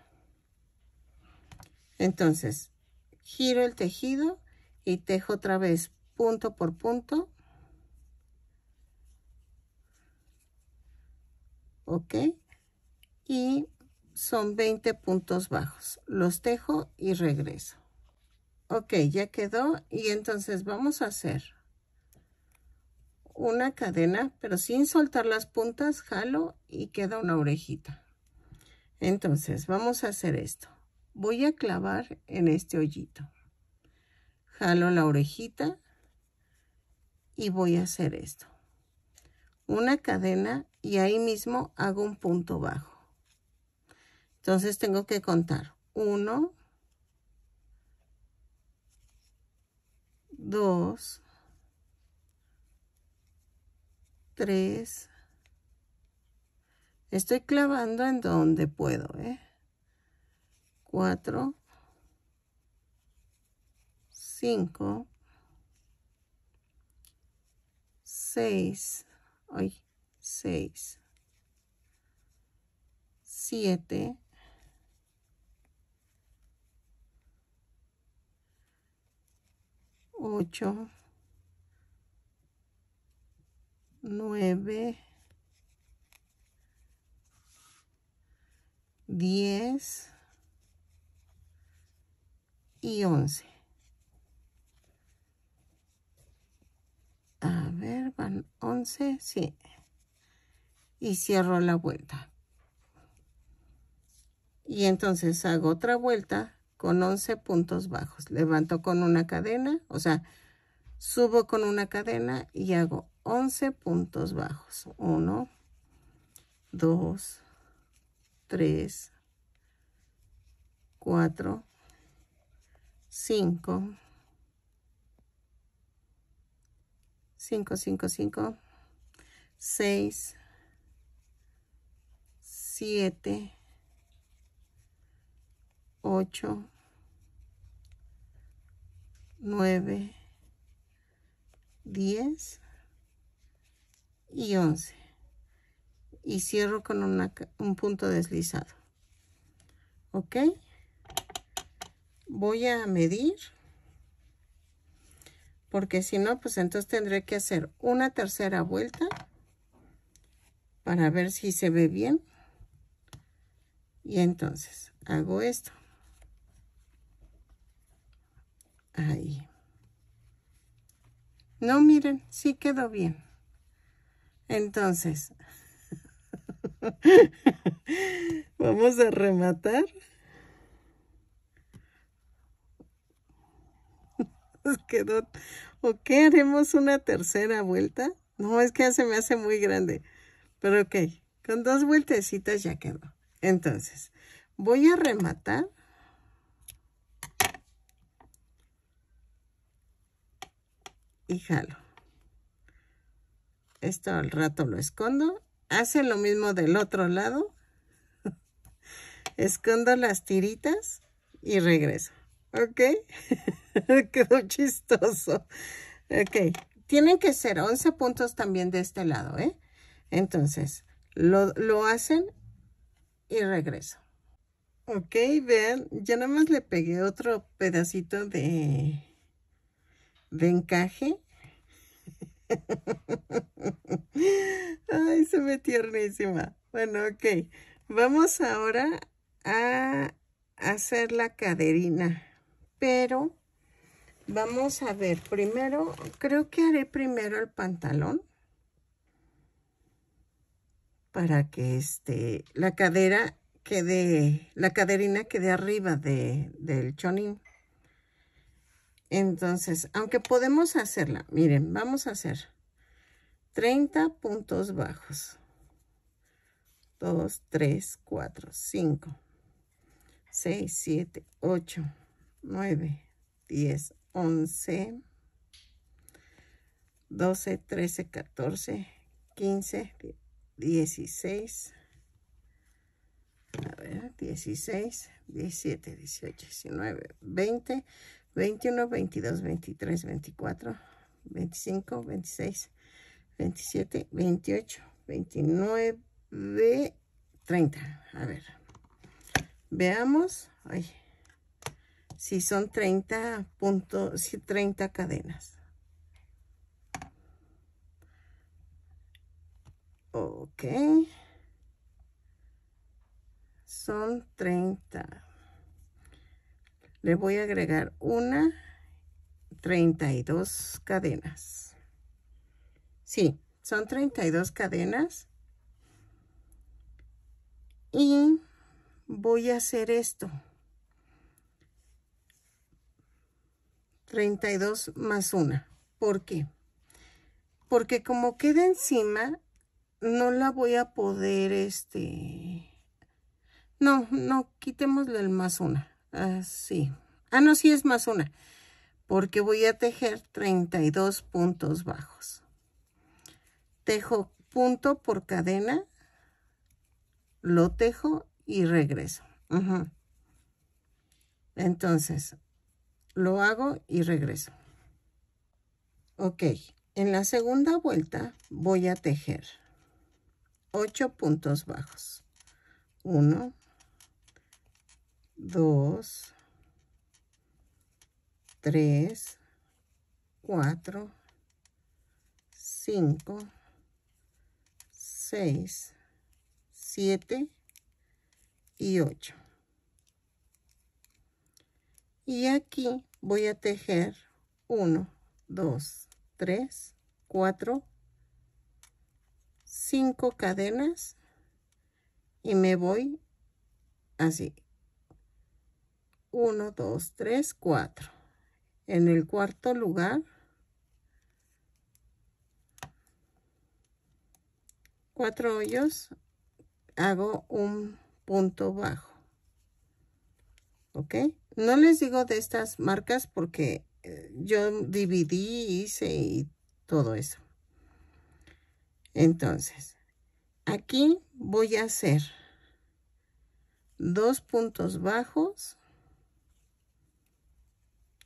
[SPEAKER 1] Entonces, giro el tejido y tejo otra vez punto por punto. ¿Ok? Y son 20 puntos bajos. Los tejo y regreso. Ok, ya quedó. Y entonces vamos a hacer una cadena, pero sin soltar las puntas, jalo y queda una orejita. Entonces, vamos a hacer esto. Voy a clavar en este hoyito jalo la orejita y voy a hacer esto. Una cadena y ahí mismo hago un punto bajo. Entonces tengo que contar uno, dos, 3, estoy clavando en donde puedo, ¿eh? 4, 5, 6, ay, 6, 7, 8, 9, 10 y 11. A ver, van 11, sí. Y cierro la vuelta. Y entonces hago otra vuelta con 11 puntos bajos. Levanto con una cadena, o sea, subo con una cadena y hago 11 puntos bajos. 1, 2, 3, 4, 5, 5, 5, 5, 6, 7, 8, 9, 10 y 11. Y cierro con un punto deslizado. ¿Ok? Voy a medir. Porque si no, pues entonces tendré que hacer una tercera vuelta para ver si se ve bien. Y entonces hago esto. Ahí. No, miren, sí quedó bien. Entonces, (laughs) vamos a rematar. Quedó. ¿O qué? ¿Haremos una tercera vuelta? No, es que ya se me hace muy grande. Pero ok, con dos vueltecitas ya quedó. Entonces, voy a rematar. Y jalo. Esto al rato lo escondo. Hace lo mismo del otro lado. Escondo las tiritas y regreso. ¿Ok? (laughs) Quedó chistoso. Ok. Tienen que ser 11 puntos también de este lado, ¿eh? Entonces, lo, lo hacen y regreso. Ok, vean, ya nada más le pegué otro pedacito de, de encaje. Ay, se ve tiernísima. Bueno, ok. Vamos ahora a hacer la caderina. Pero vamos a ver, primero, creo que haré primero el pantalón. Para que este, la cadera quede, la caderina quede arriba de, del chonín. Entonces, aunque podemos hacerla, miren, vamos a hacer 30 puntos bajos. 2, 3, 4, 5, 6, 7, 8, 9, 10, 11, 12, 13, 14, 15, 16, a ver, 16, 17, 18, 19, 20, 21, 22, 23, 24, 25, 26, 27, 28, 29, 30. A ver, veamos. Ay, si son 30 puntos, si 30 cadenas. Ok. Son 30. Le voy a agregar una 32 cadenas. Sí, son 32 cadenas. Y voy a hacer esto. 32 más una. ¿Por qué? Porque como queda encima, no la voy a poder, este... No, no, quitémosle el más una. Así. Ah, no, sí es más una. Porque voy a tejer 32 puntos bajos. tejo punto por cadena, lo tejo y regreso. Entonces, lo hago y regreso. Ok, en la segunda vuelta voy a tejer 8 puntos bajos. 1, 2, 3, 4, 5, 6, 7 y 8. Y aquí voy a tejer 1, 2, 3, 4, 5 cadenas y me voy así. 1, 2, 3, 4. En el cuarto lugar, cuatro hoyos, hago un punto bajo. ¿Ok? No les digo de estas marcas porque eh, yo dividí, hice y todo eso. Entonces, aquí voy a hacer dos puntos bajos,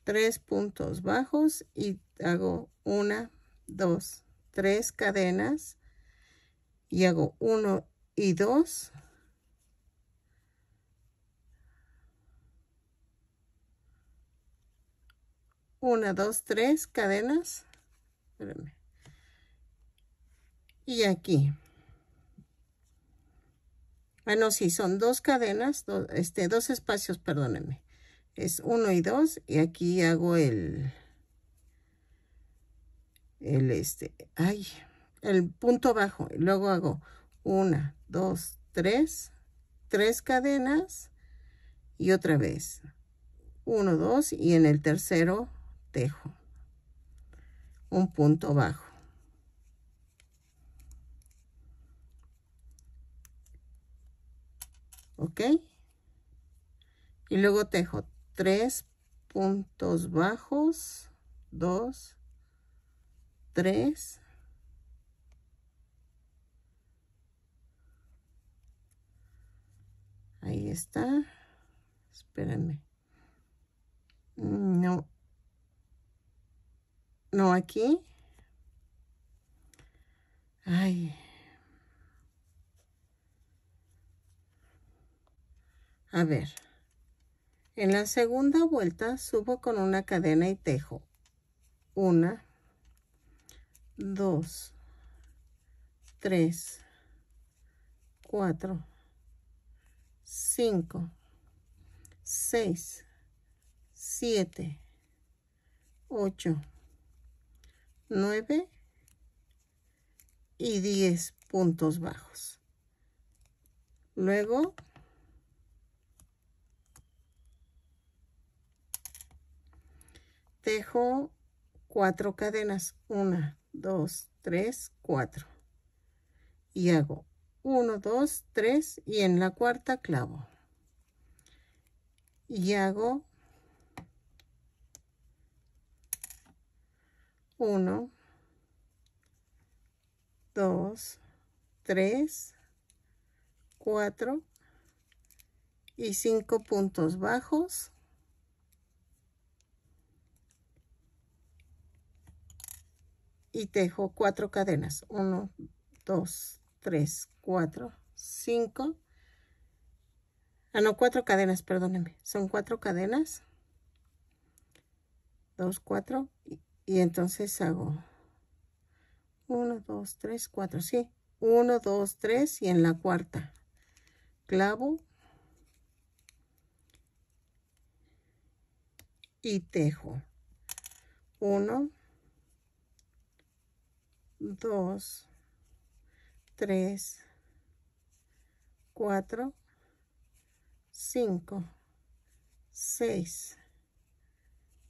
[SPEAKER 1] tres puntos bajos y hago una, dos, tres cadenas y hago uno y dos una, dos, tres cadenas. Y aquí. Bueno, sí, son dos cadenas, este, dos espacios, perdónenme. Es uno y dos, y aquí hago el, el, este, ay, el punto bajo. Y luego hago una, dos, tres, tres cadenas, y otra vez, uno, dos, y en el tercero tejo un punto bajo ok y luego tejo tres puntos bajos dos tres ahí está espérenme no no aquí. Ay. A ver. En la segunda vuelta subo con una cadena y tejo. Una, dos, tres, cuatro, cinco, seis, siete, ocho, 9 y 10 puntos bajos. Luego tejo cuatro cadenas, una, dos, tres, cuatro. Y hago uno, dos, tres y en la cuarta clavo. Y hago 1, 2, 3, 4 y 5 puntos bajos. Y tejo 4 cadenas. 1, 2, 3, 4, 5. Ah, no, 4 cadenas, perdónenme. Son 4 cadenas. 2, 4 y entonces hago 1, 2, 3, 4, sí, 1, 2, 3 y en la cuarta clavo y tejo 1, 2, 3, 4, 5, 6,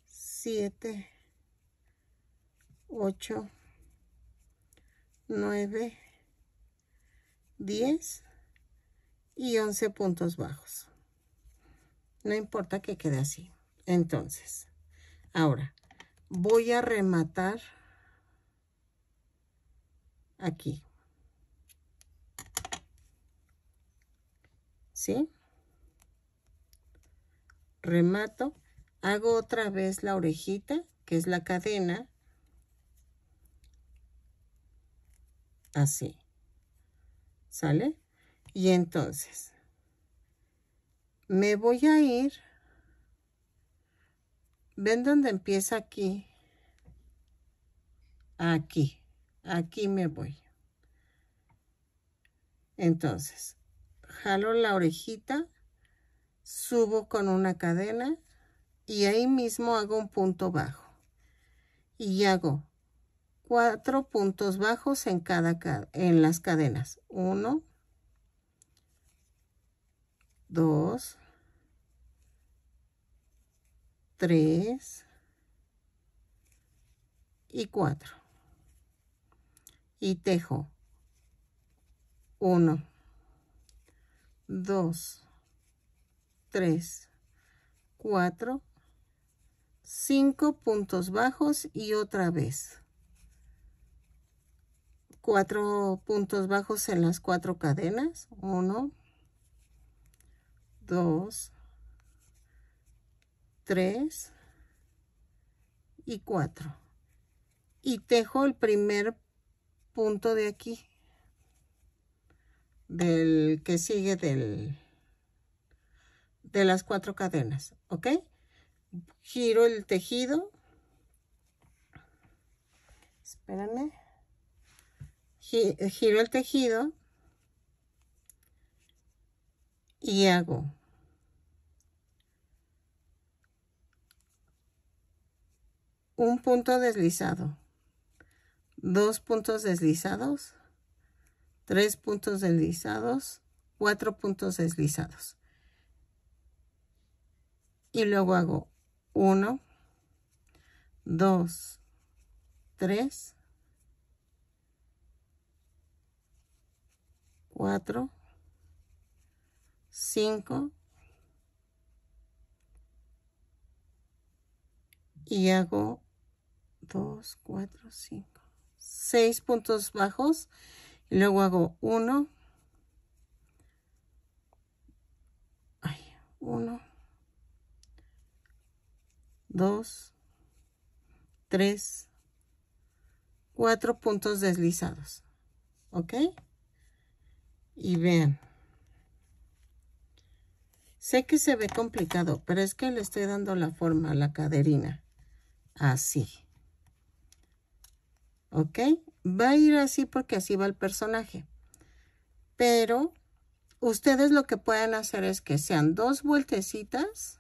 [SPEAKER 1] 7, 8, 9, 10 y 11 puntos bajos. No importa que quede así. Entonces, ahora voy a rematar aquí. ¿Sí? Remato, hago otra vez la orejita, que es la cadena. Así. ¿Sale? Y entonces, me voy a ir. ¿Ven dónde empieza aquí? Aquí. Aquí me voy. Entonces, jalo la orejita, subo con una cadena y ahí mismo hago un punto bajo. Y hago cuatro puntos bajos en cada en las cadenas. Uno, dos, tres y cuatro. Y tejo uno, dos, tres, cuatro, cinco puntos bajos y otra vez. Cuatro puntos bajos en las cuatro cadenas. Uno, dos, tres y cuatro. Y tejo el primer punto de aquí, del que sigue del, de las cuatro cadenas, ¿ok? Giro el tejido. Espérame. Giro el tejido y hago un punto deslizado, dos puntos deslizados, tres puntos deslizados, cuatro puntos deslizados. Y luego hago uno, dos, tres, cuatro, 5 y hago 2, 4, 5, 6 puntos bajos y luego hago 1, 1, 2, 3, 4 puntos deslizados. ¿Ok? Y vean. Sé que se ve complicado, pero es que le estoy dando la forma a la caderina. Así. ¿Ok? Va a ir así porque así va el personaje. Pero ustedes lo que pueden hacer es que sean dos vueltecitas.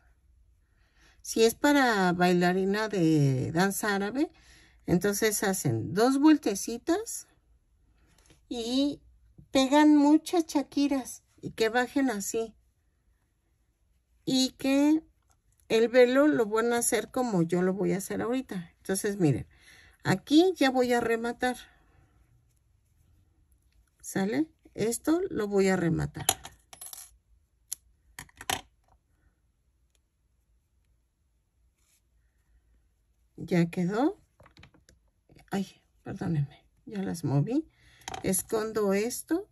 [SPEAKER 1] Si es para bailarina de danza árabe, entonces hacen dos vueltecitas y pegan muchas chaquiras y que bajen así y que el velo lo van a hacer como yo lo voy a hacer ahorita. Entonces, miren, aquí ya voy a rematar. ¿Sale? Esto lo voy a rematar. Ya quedó. Ay, perdónenme, ya las moví. Escondo esto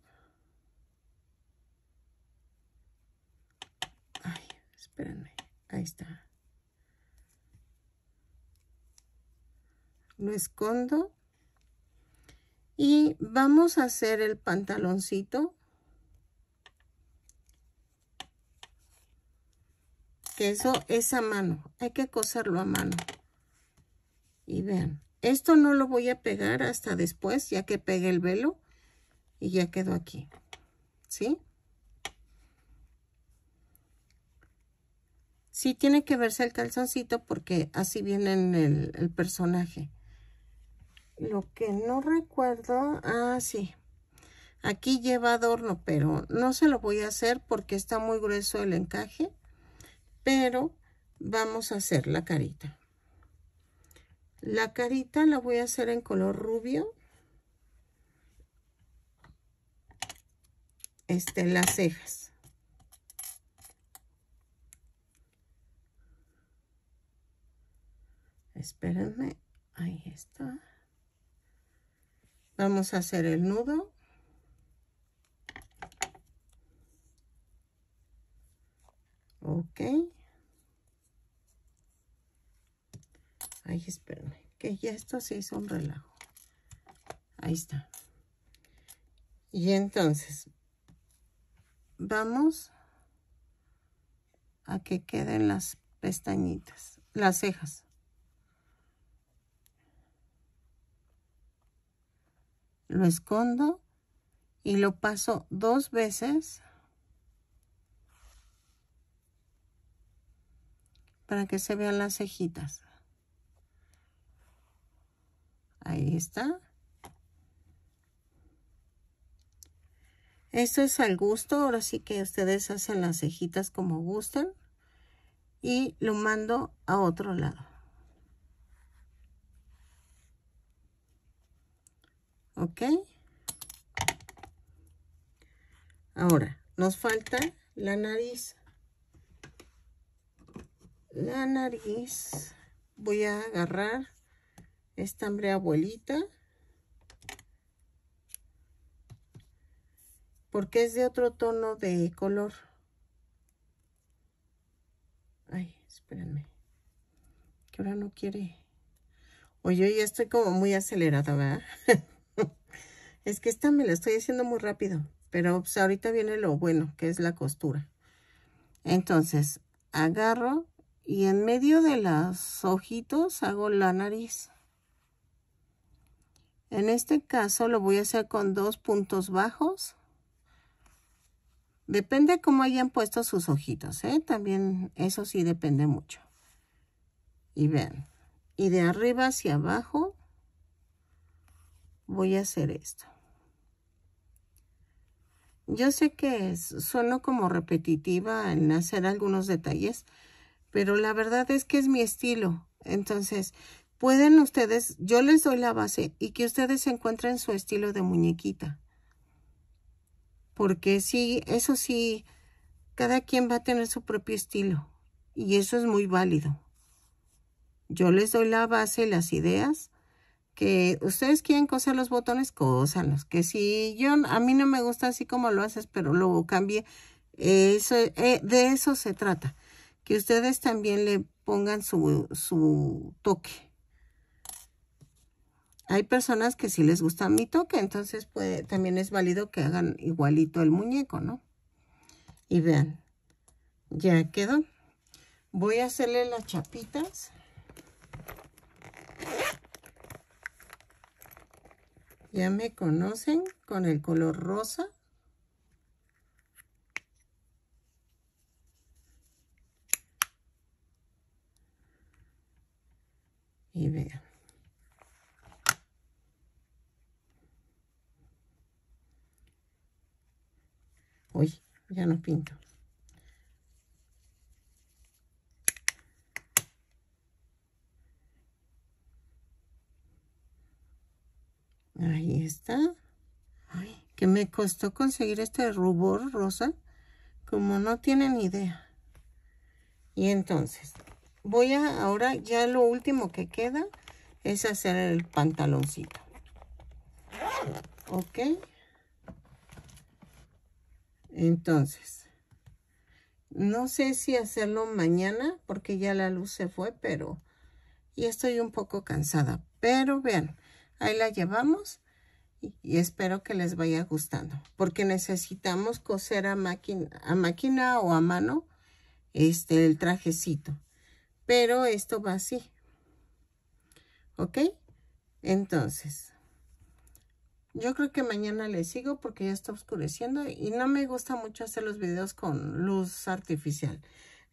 [SPEAKER 1] espérenme, ahí está. Lo escondo. Y vamos a hacer el pantaloncito. Que eso es a mano. Hay que coserlo a mano. Y vean, esto no lo voy a pegar hasta después, ya que pegue el velo. Y ya quedó aquí. ¿Sí? Sí tiene que verse el calzoncito porque así viene en el, personaje. Lo que no recuerdo, ah, sí. Aquí lleva adorno, pero no se lo voy a hacer porque está muy grueso el encaje. Pero vamos a hacer la carita. La carita la voy a hacer en color rubio. Este, las cejas. Espérenme. Ahí está. Vamos a hacer el nudo. Ok. Ay, espérenme, que ya esto se hizo un relajo. Ahí está. Y entonces, vamos a que queden las pestañitas, las cejas. Lo escondo y lo paso dos veces para que se vean las cejitas. Ahí está. Esto es al gusto, ahora sí que ustedes hacen las cejitas como gusten y lo mando a otro lado. ¿Ok? Ahora, nos falta la nariz. La nariz, voy a agarrar esta hambre abuelita. Porque es de otro tono de color. Ay, espérenme. Que ahora no quiere. Oye, ya estoy como muy acelerada, ¿verdad? (laughs) es que esta me la estoy haciendo muy rápido. Pero pues, ahorita viene lo bueno, que es la costura. Entonces, agarro y en medio de los ojitos hago la nariz. En este caso lo voy a hacer con dos puntos bajos Depende cómo hayan puesto sus ojitos, ¿eh? También eso sí depende mucho. Y vean, y de arriba hacia abajo voy a hacer esto. Yo sé que sueno como repetitiva en hacer algunos detalles, pero la verdad es que es mi estilo. Entonces, pueden ustedes, yo les doy la base y que ustedes encuentren su estilo de muñequita porque sí, eso sí, cada quien va a tener su propio estilo y eso es muy válido. Yo les doy la base, las ideas, que ustedes quieren coser los botones, cósalos, que si yo, a mí no me gusta así como lo haces, pero luego cambie, eso, eh, de eso se trata, que ustedes también le pongan su, su toque. Hay personas que sí les gusta mi toque, entonces puede, también es válido que hagan igualito el muñeco, ¿no? Y vean, ya quedó. Voy a hacerle las chapitas. Ya me conocen con el color rosa. Y vean. Uy, ya no pinto. Ahí está. Que me costó conseguir este rubor rosa. Como no tienen idea. Y entonces, voy a, ahora ya lo último que queda es hacer el pantaloncito. Ok. Entonces, no sé si hacerlo mañana porque ya la luz se fue, pero ya estoy un poco cansada. Pero vean, ahí la llevamos y, espero que les vaya gustando porque necesitamos coser a máquina, o a mano este el trajecito. Pero esto va así. ¿Ok? Entonces, yo creo que mañana le sigo porque ya está oscureciendo y no me gusta mucho hacer los videos con luz artificial.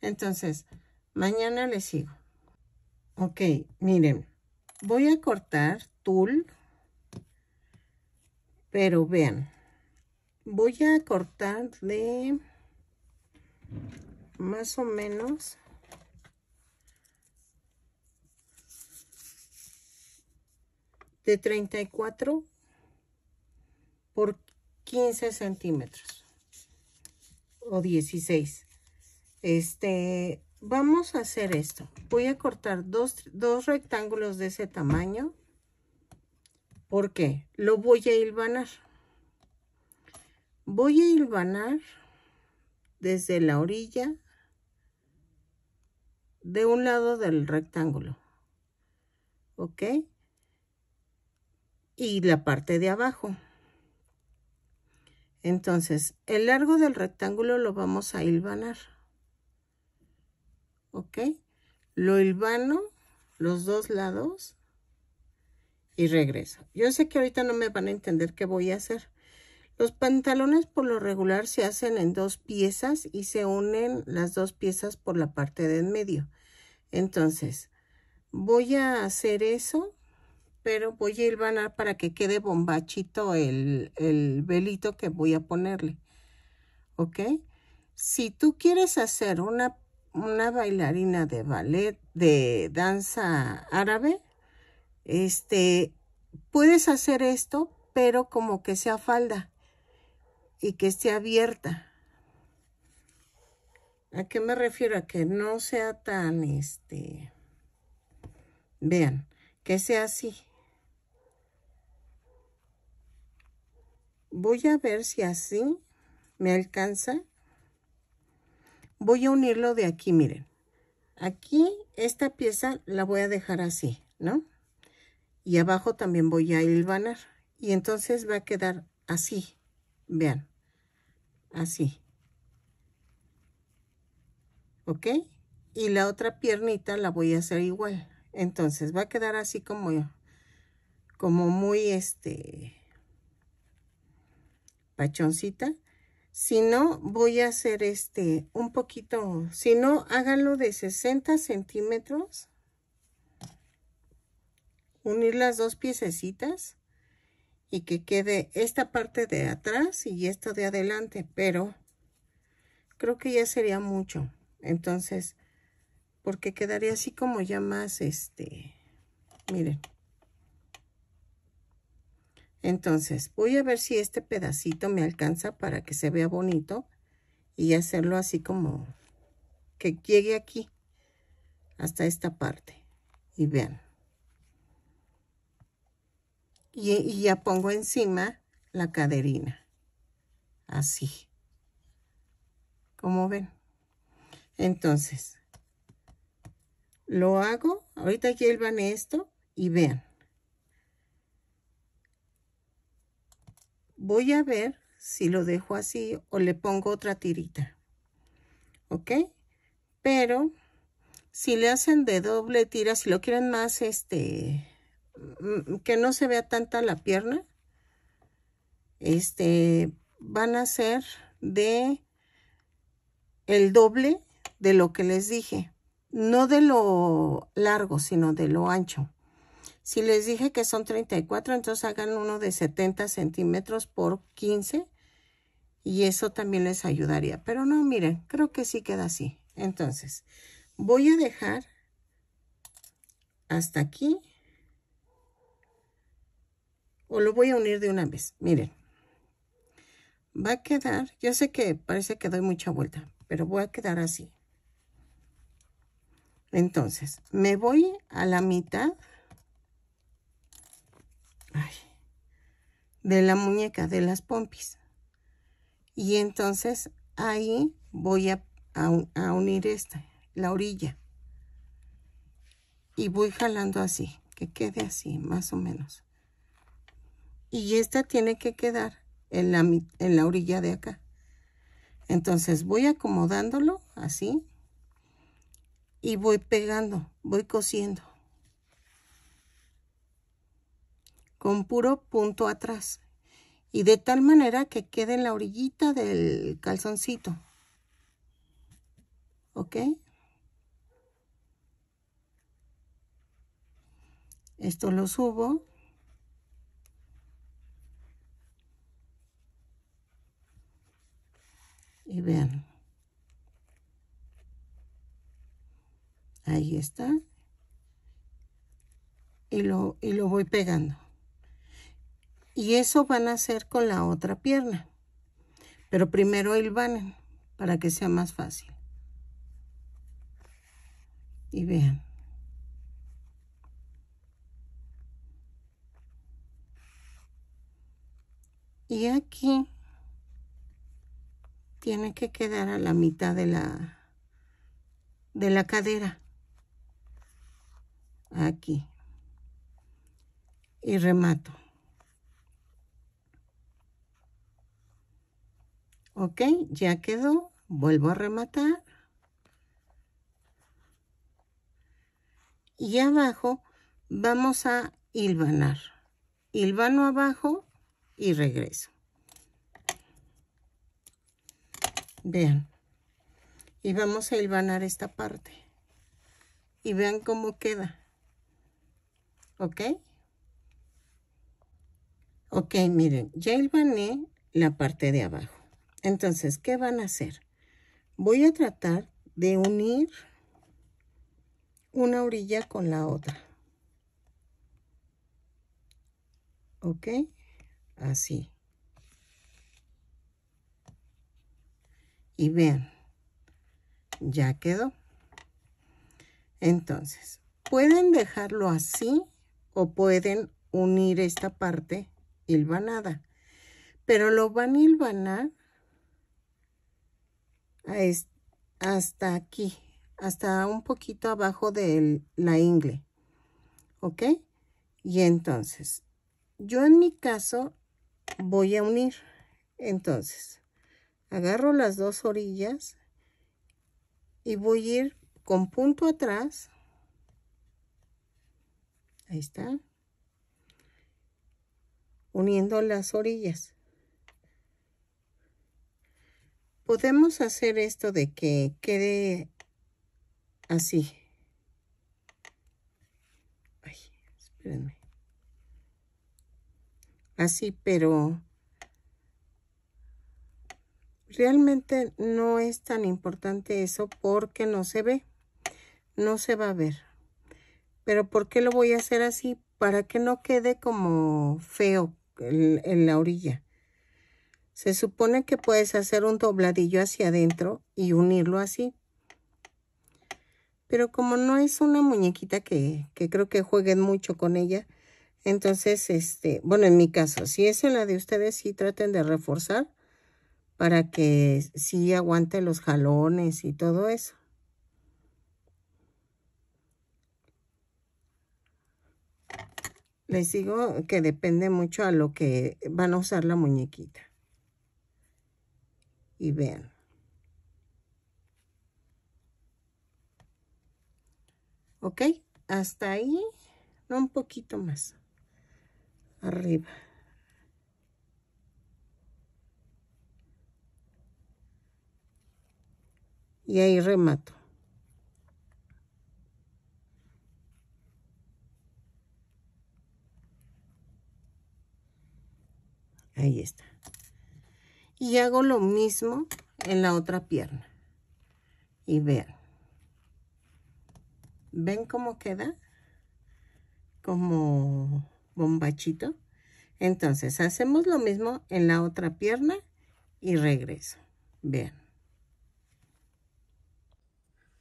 [SPEAKER 1] Entonces, mañana le sigo. Ok, miren, voy a cortar tul, pero vean, voy a cortar de más o menos de 34 por 15 centímetros o 16. Este, vamos a hacer esto. Voy a cortar dos, dos rectángulos de ese tamaño ¿Por qué? Lo voy a hilvanar. Voy a hilvanar desde la orilla de un lado del rectángulo. ¿Ok? Y la parte de abajo. Entonces, el largo del rectángulo lo vamos a hilvanar. ¿Ok? Lo hilvano los dos lados y regreso. Yo sé que ahorita no me van a entender qué voy a hacer. Los pantalones por lo regular se hacen en dos piezas y se unen las dos piezas por la parte de en medio. Entonces, voy a hacer eso, pero voy a hilvanar para que quede bombachito el, el velito que voy a ponerle. ¿Ok? Si tú quieres hacer una una bailarina de ballet, de danza árabe, este, puedes hacer esto, pero como que sea falda y que esté abierta. ¿A qué me refiero? A que no sea tan, este, vean, que sea así. Voy a ver si así me alcanza voy a unirlo de aquí, miren. Aquí esta pieza la voy a dejar así, ¿no? Y abajo también voy a hilvanar. Y entonces va a quedar así, vean, así. ¿Ok? Y la otra piernita la voy a hacer igual. Entonces va a quedar así como, como muy, este, pachoncita. Si no, voy a hacer este un poquito, si no, háganlo de 60 centímetros. Unir las dos piececitas y que quede esta parte de atrás y esto de adelante, pero creo que ya sería mucho. Entonces, porque quedaría así como ya más, este, miren. Entonces, voy a ver si este pedacito me alcanza para que se vea bonito y hacerlo así como que llegue aquí hasta esta parte. Y vean. Y, ya pongo encima la caderina. Así. Como ven. Entonces, lo hago. Ahorita llevan esto y vean. Voy a ver si lo dejo así o le pongo otra tirita. ¿Ok? Pero si le hacen de doble tira, si lo quieren más, este, que no se vea tanta la pierna, este, van a ser de el doble de lo que les dije. No de lo largo, sino de lo ancho. Si les dije que son 34, entonces hagan uno de 70 centímetros por 15 y eso también les ayudaría. Pero no, miren, creo que sí queda así. Entonces, voy a dejar hasta aquí o lo voy a unir de una vez. Miren, va a quedar, yo sé que parece que doy mucha vuelta, pero voy a quedar así. Entonces, me voy a la mitad de la muñeca, de las pompis. Y entonces ahí voy a, a, unir esta, la orilla. Y voy jalando así, que quede así, más o menos. Y esta tiene que quedar en la, en la orilla de acá. Entonces voy acomodándolo así y voy pegando, voy cosiendo. con puro punto atrás y de tal manera que quede en la orillita del calzoncito. ¿Ok? Esto lo subo. Y vean. Ahí está. Y lo, y lo voy pegando. Y eso van a hacer con la otra pierna. Pero primero van para que sea más fácil. Y vean. Y aquí tiene que quedar a la mitad de la, de la cadera. Aquí. Y remato. Ok, ya quedó. Vuelvo a rematar. Y abajo vamos a hilvanar. Hilvano abajo y regreso. Vean. Y vamos a hilvanar esta parte. Y vean cómo queda. ¿Ok? Ok, miren, ya hilvané la parte de abajo. Entonces, ¿qué van a hacer? Voy a tratar de unir una orilla con la otra. ¿Ok? Así. Y vean, ya quedó. Entonces, pueden dejarlo así o pueden unir esta parte hilvanada. Pero lo van a hilvanar hasta aquí, hasta un poquito abajo de la ingle. ¿Ok? Y entonces, yo en mi caso voy a unir. Entonces, agarro las dos orillas y voy a ir con punto atrás. Ahí está. Uniendo las orillas. Podemos hacer esto de que quede así. Ay, espérenme. Así, pero realmente no es tan importante eso porque no se ve. No se va a ver. Pero ¿por qué lo voy a hacer así? Para que no quede como feo en la orilla. Se supone que puedes hacer un dobladillo hacia adentro y unirlo así. Pero como no es una muñequita que, creo que jueguen mucho con ella, entonces, este, bueno, en mi caso, si es en la de ustedes, sí traten de reforzar para que sí aguante los jalones y todo eso. Les digo que depende mucho a lo que van a usar la muñequita y vean. ¿Ok? Hasta ahí, no un poquito más. Arriba. Y ahí remato. Ahí está. Y hago lo mismo en la otra pierna. Y vean. Ven cómo queda como bombachito. Entonces hacemos lo mismo en la otra pierna y regreso. Vean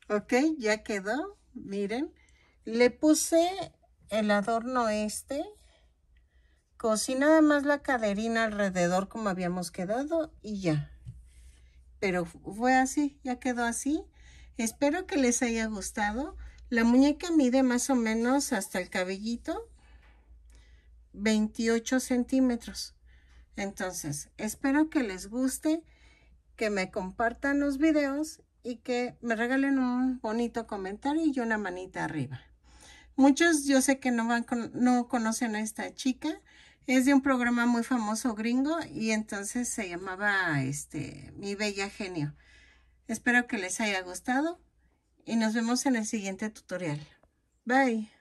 [SPEAKER 1] ok ya quedó miren le puse el adorno este Cosí nada más la caderina alrededor como habíamos quedado y ya. Pero fue así, ya quedó así. Espero que les haya gustado. La muñeca mide más o menos hasta el cabellito 28 centímetros. Entonces, espero que les guste, que me compartan los videos y que me regalen un bonito comentario y una manita arriba. Muchos yo sé que no, van no conocen a esta chica, es de un programa muy famoso gringo y entonces se llamaba este Mi Bella Genio. Espero que les haya gustado y nos vemos en el siguiente tutorial. Bye.